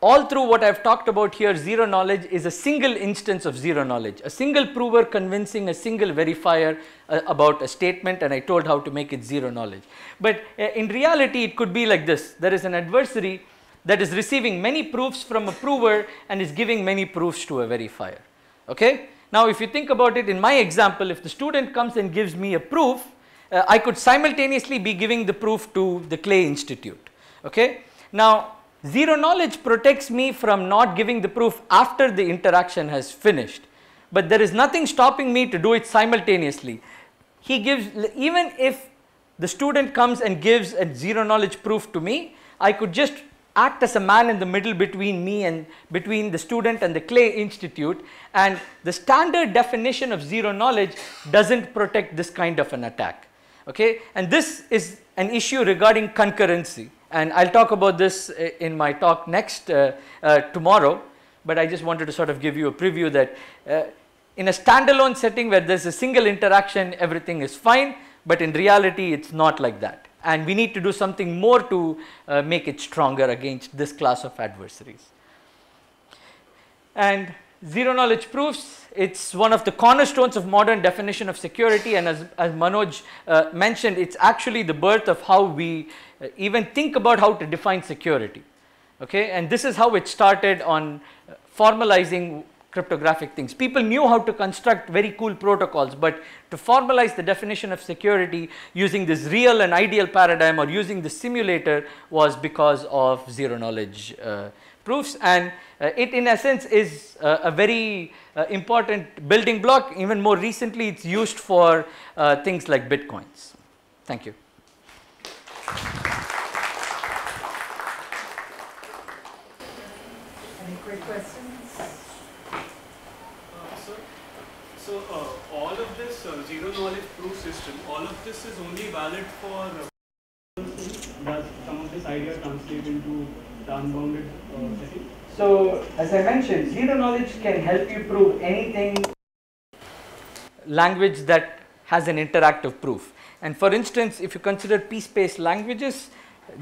all through what I have talked about here, zero knowledge is a single instance of zero knowledge, a single prover convincing a single verifier uh, about a statement and I told how to make it zero knowledge. But uh, in reality, it could be like this. There is an adversary that is receiving many proofs from a prover and is giving many proofs to a verifier. Okay? Now, if you think about it in my example, if the student comes and gives me a proof, uh, I could simultaneously be giving the proof to the Clay Institute. Okay? Now, Zero knowledge protects me from not giving the proof after the interaction has finished, but there is nothing stopping me to do it simultaneously. He gives, even if the student comes and gives a zero knowledge proof to me, I could just act as a man in the middle between me and between the student and the Clay Institute and the standard definition of zero knowledge doesn't protect this kind of an attack. Okay? And this is an issue regarding concurrency and I'll talk about this uh, in my talk next uh, uh, tomorrow, but I just wanted to sort of give you a preview that in a standalone setting where there's a single interaction, everything is fine, but in reality, it's not like that. And we need to do something more to uh, make it stronger against this class of adversaries. And zero knowledge proofs, it's one of the cornerstones of modern definition of security and as, as Manoj uh, mentioned, it's actually the birth of how we even think about how to define security. Okay, and this is how it started on uh, formalizing cryptographic things. People knew how to construct very cool protocols, but to formalize the definition of security using this real and ideal paradigm or using the simulator was because of zero knowledge uh, proofs and uh, it in essence is uh, a very uh, important building block. Even more recently, it's used for uh, things like bitcoins. Thank you. Any quick questions? Uh, so, so uh, all of this uh, zero knowledge proof system, all of this is only valid for. Uh, does some of this idea translate into the unbounded uh, setting? So, as I mentioned, zero knowledge can help you prove anything language that has an interactive proof. And for instance, if you consider p-space languages,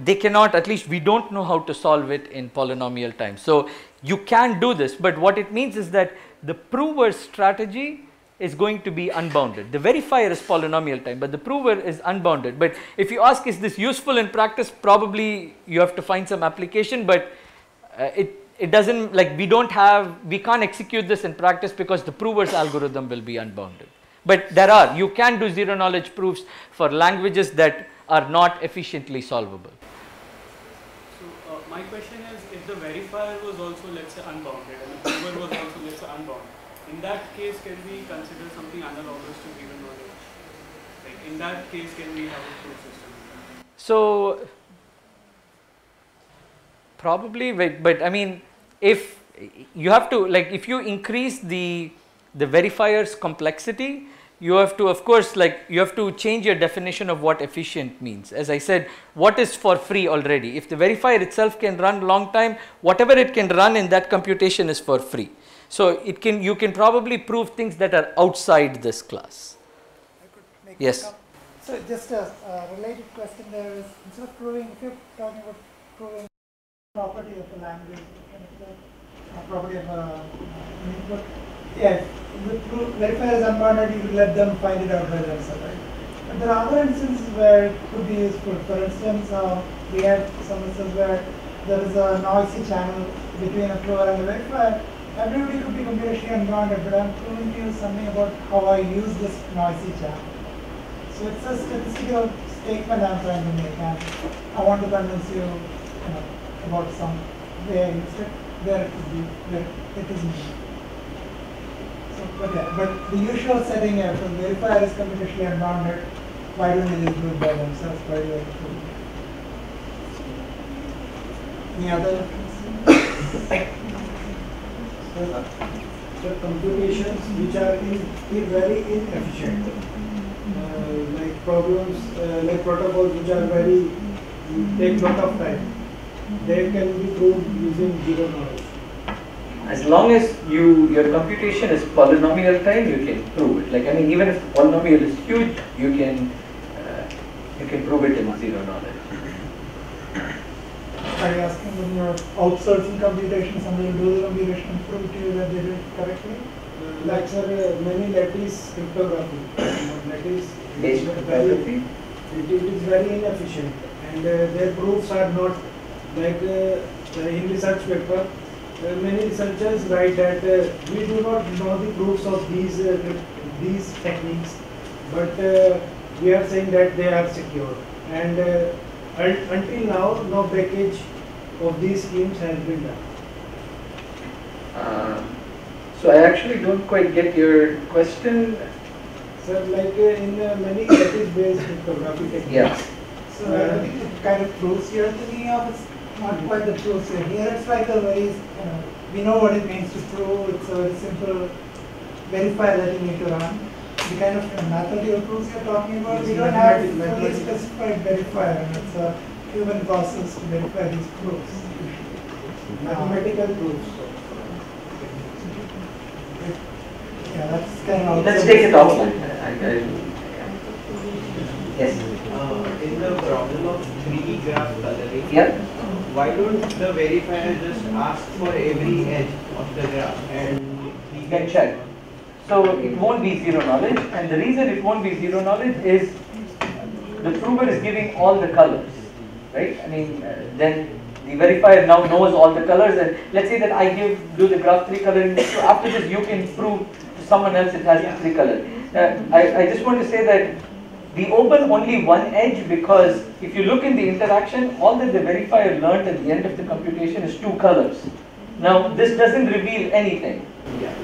they cannot, at least we don't know how to solve it in polynomial time. So, you can do this, but what it means is that the prover's strategy is going to be unbounded. The verifier is polynomial time, but the prover is unbounded. But if you ask is this useful in practice, probably you have to find some application, but uh, it, it doesn't like we don't have, we can't execute this in practice because the prover's algorithm will be unbounded. But there are, you can do zero knowledge proofs for languages that are not efficiently solvable. So uh, my question is, if the verifier was also let's say unbounded and the prover was also let's say unbounded, in that case can we consider something analogous to zero knowledge? Like in that case, can we have a proof system? So probably, but, but I mean, if you have to like if you increase the the verifier's complexity, you have to of course like you have to change your definition of what efficient means. As I said, what is for free already? If the verifier itself can run long time, whatever it can run in that computation is for free. So it can you can probably prove things that are outside this class. I could make Yes. So just a uh, related question there is, instead of proving, if you're talking about proving property of a language, kind of the uh, property of a input, yes, the proof, verifier is unbounded, you let them find it out by themselves, right? But there are other instances where it could be useful. For instance, uh, we had some instances where there is a noisy channel between a prover and a verifier. Everybody could be computationally unbounded, but I'm proving to you something about how I use this noisy channel. So it's a statistical statement I'm trying to make, and I want to convince you, you know, about some where where it could be, where it is So, but the usual setting here, for verifier is computationally unbounded, why don't they just do it by themselves, why do they? Any other? the computations which are in, in very inefficient, uh, like problems, uh, like protocols which are very, take lot of time, they can be proved using zero knowledge. As long as you your computation is polynomial time, you can prove it. Like I mean, even if the polynomial is huge, you can uh, you can prove it in zero knowledge. Are you asking when you're outsourcing computation, somebody will do the computation and prove to you that they did it correctly? Uh, Like sir, uh, many lattice cryptography, lattice. Very- cryptography? It, it is very inefficient and uh, their proofs are not like uh, in research paper. Uh, many researchers write that uh, we do not know the proofs of these uh, these techniques, but uh, we are saying that they are secure. And uh, until now, no package of these schemes has been done. Um, so I actually don't quite get your question. Sir, like uh, in uh, many lattice-based cryptography techniques. Yeah. So I think it kind of proves here to me of it's not quite the proofs here. Here it's like a very, you we know what it means to prove. It's a very simple verifier that you need to run. The kind of mathematical proofs you're talking about, we don't have mathematical- fully specified verifier and it's a human process to verify these proofs. Mathematical proofs. Yeah, that's kind of. Let's take it offline. I, I, yes. Uh, in the problem of 3D graph coloring, Yeah. Why don't the verifier just ask for every edge of the graph and he can check. So it won't be zero knowledge, and the reason it won't be zero knowledge is the prover is giving all the colors, right? I mean, uh, then the verifier now knows all the colors, and let's say that I give do the graph three coloring. So after this, you can prove to someone else it has Yeah. three color. Uh, I I just want to say that we open only one edge because if you look in the interaction, all that the verifier learned at the end of the computation is two colors. Now this doesn't reveal anything. Yeah.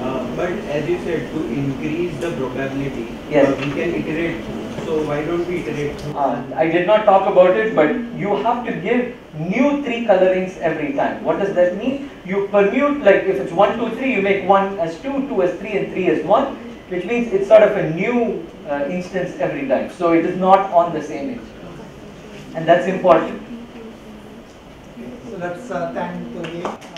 Uh, but as you said, to increase the probability, Yes. uh, we can iterate. So why don't we iterate? Uh, I did not talk about it, but you have to give new three colorings every time. What does that mean? You permute, like if it's 1, 2, 3, you make 1 as 2, 2 as 3, and 3 as 1, which means it's sort of a new uh, instance every time. So it is not on the same instance. And that's important. So let's uh, thank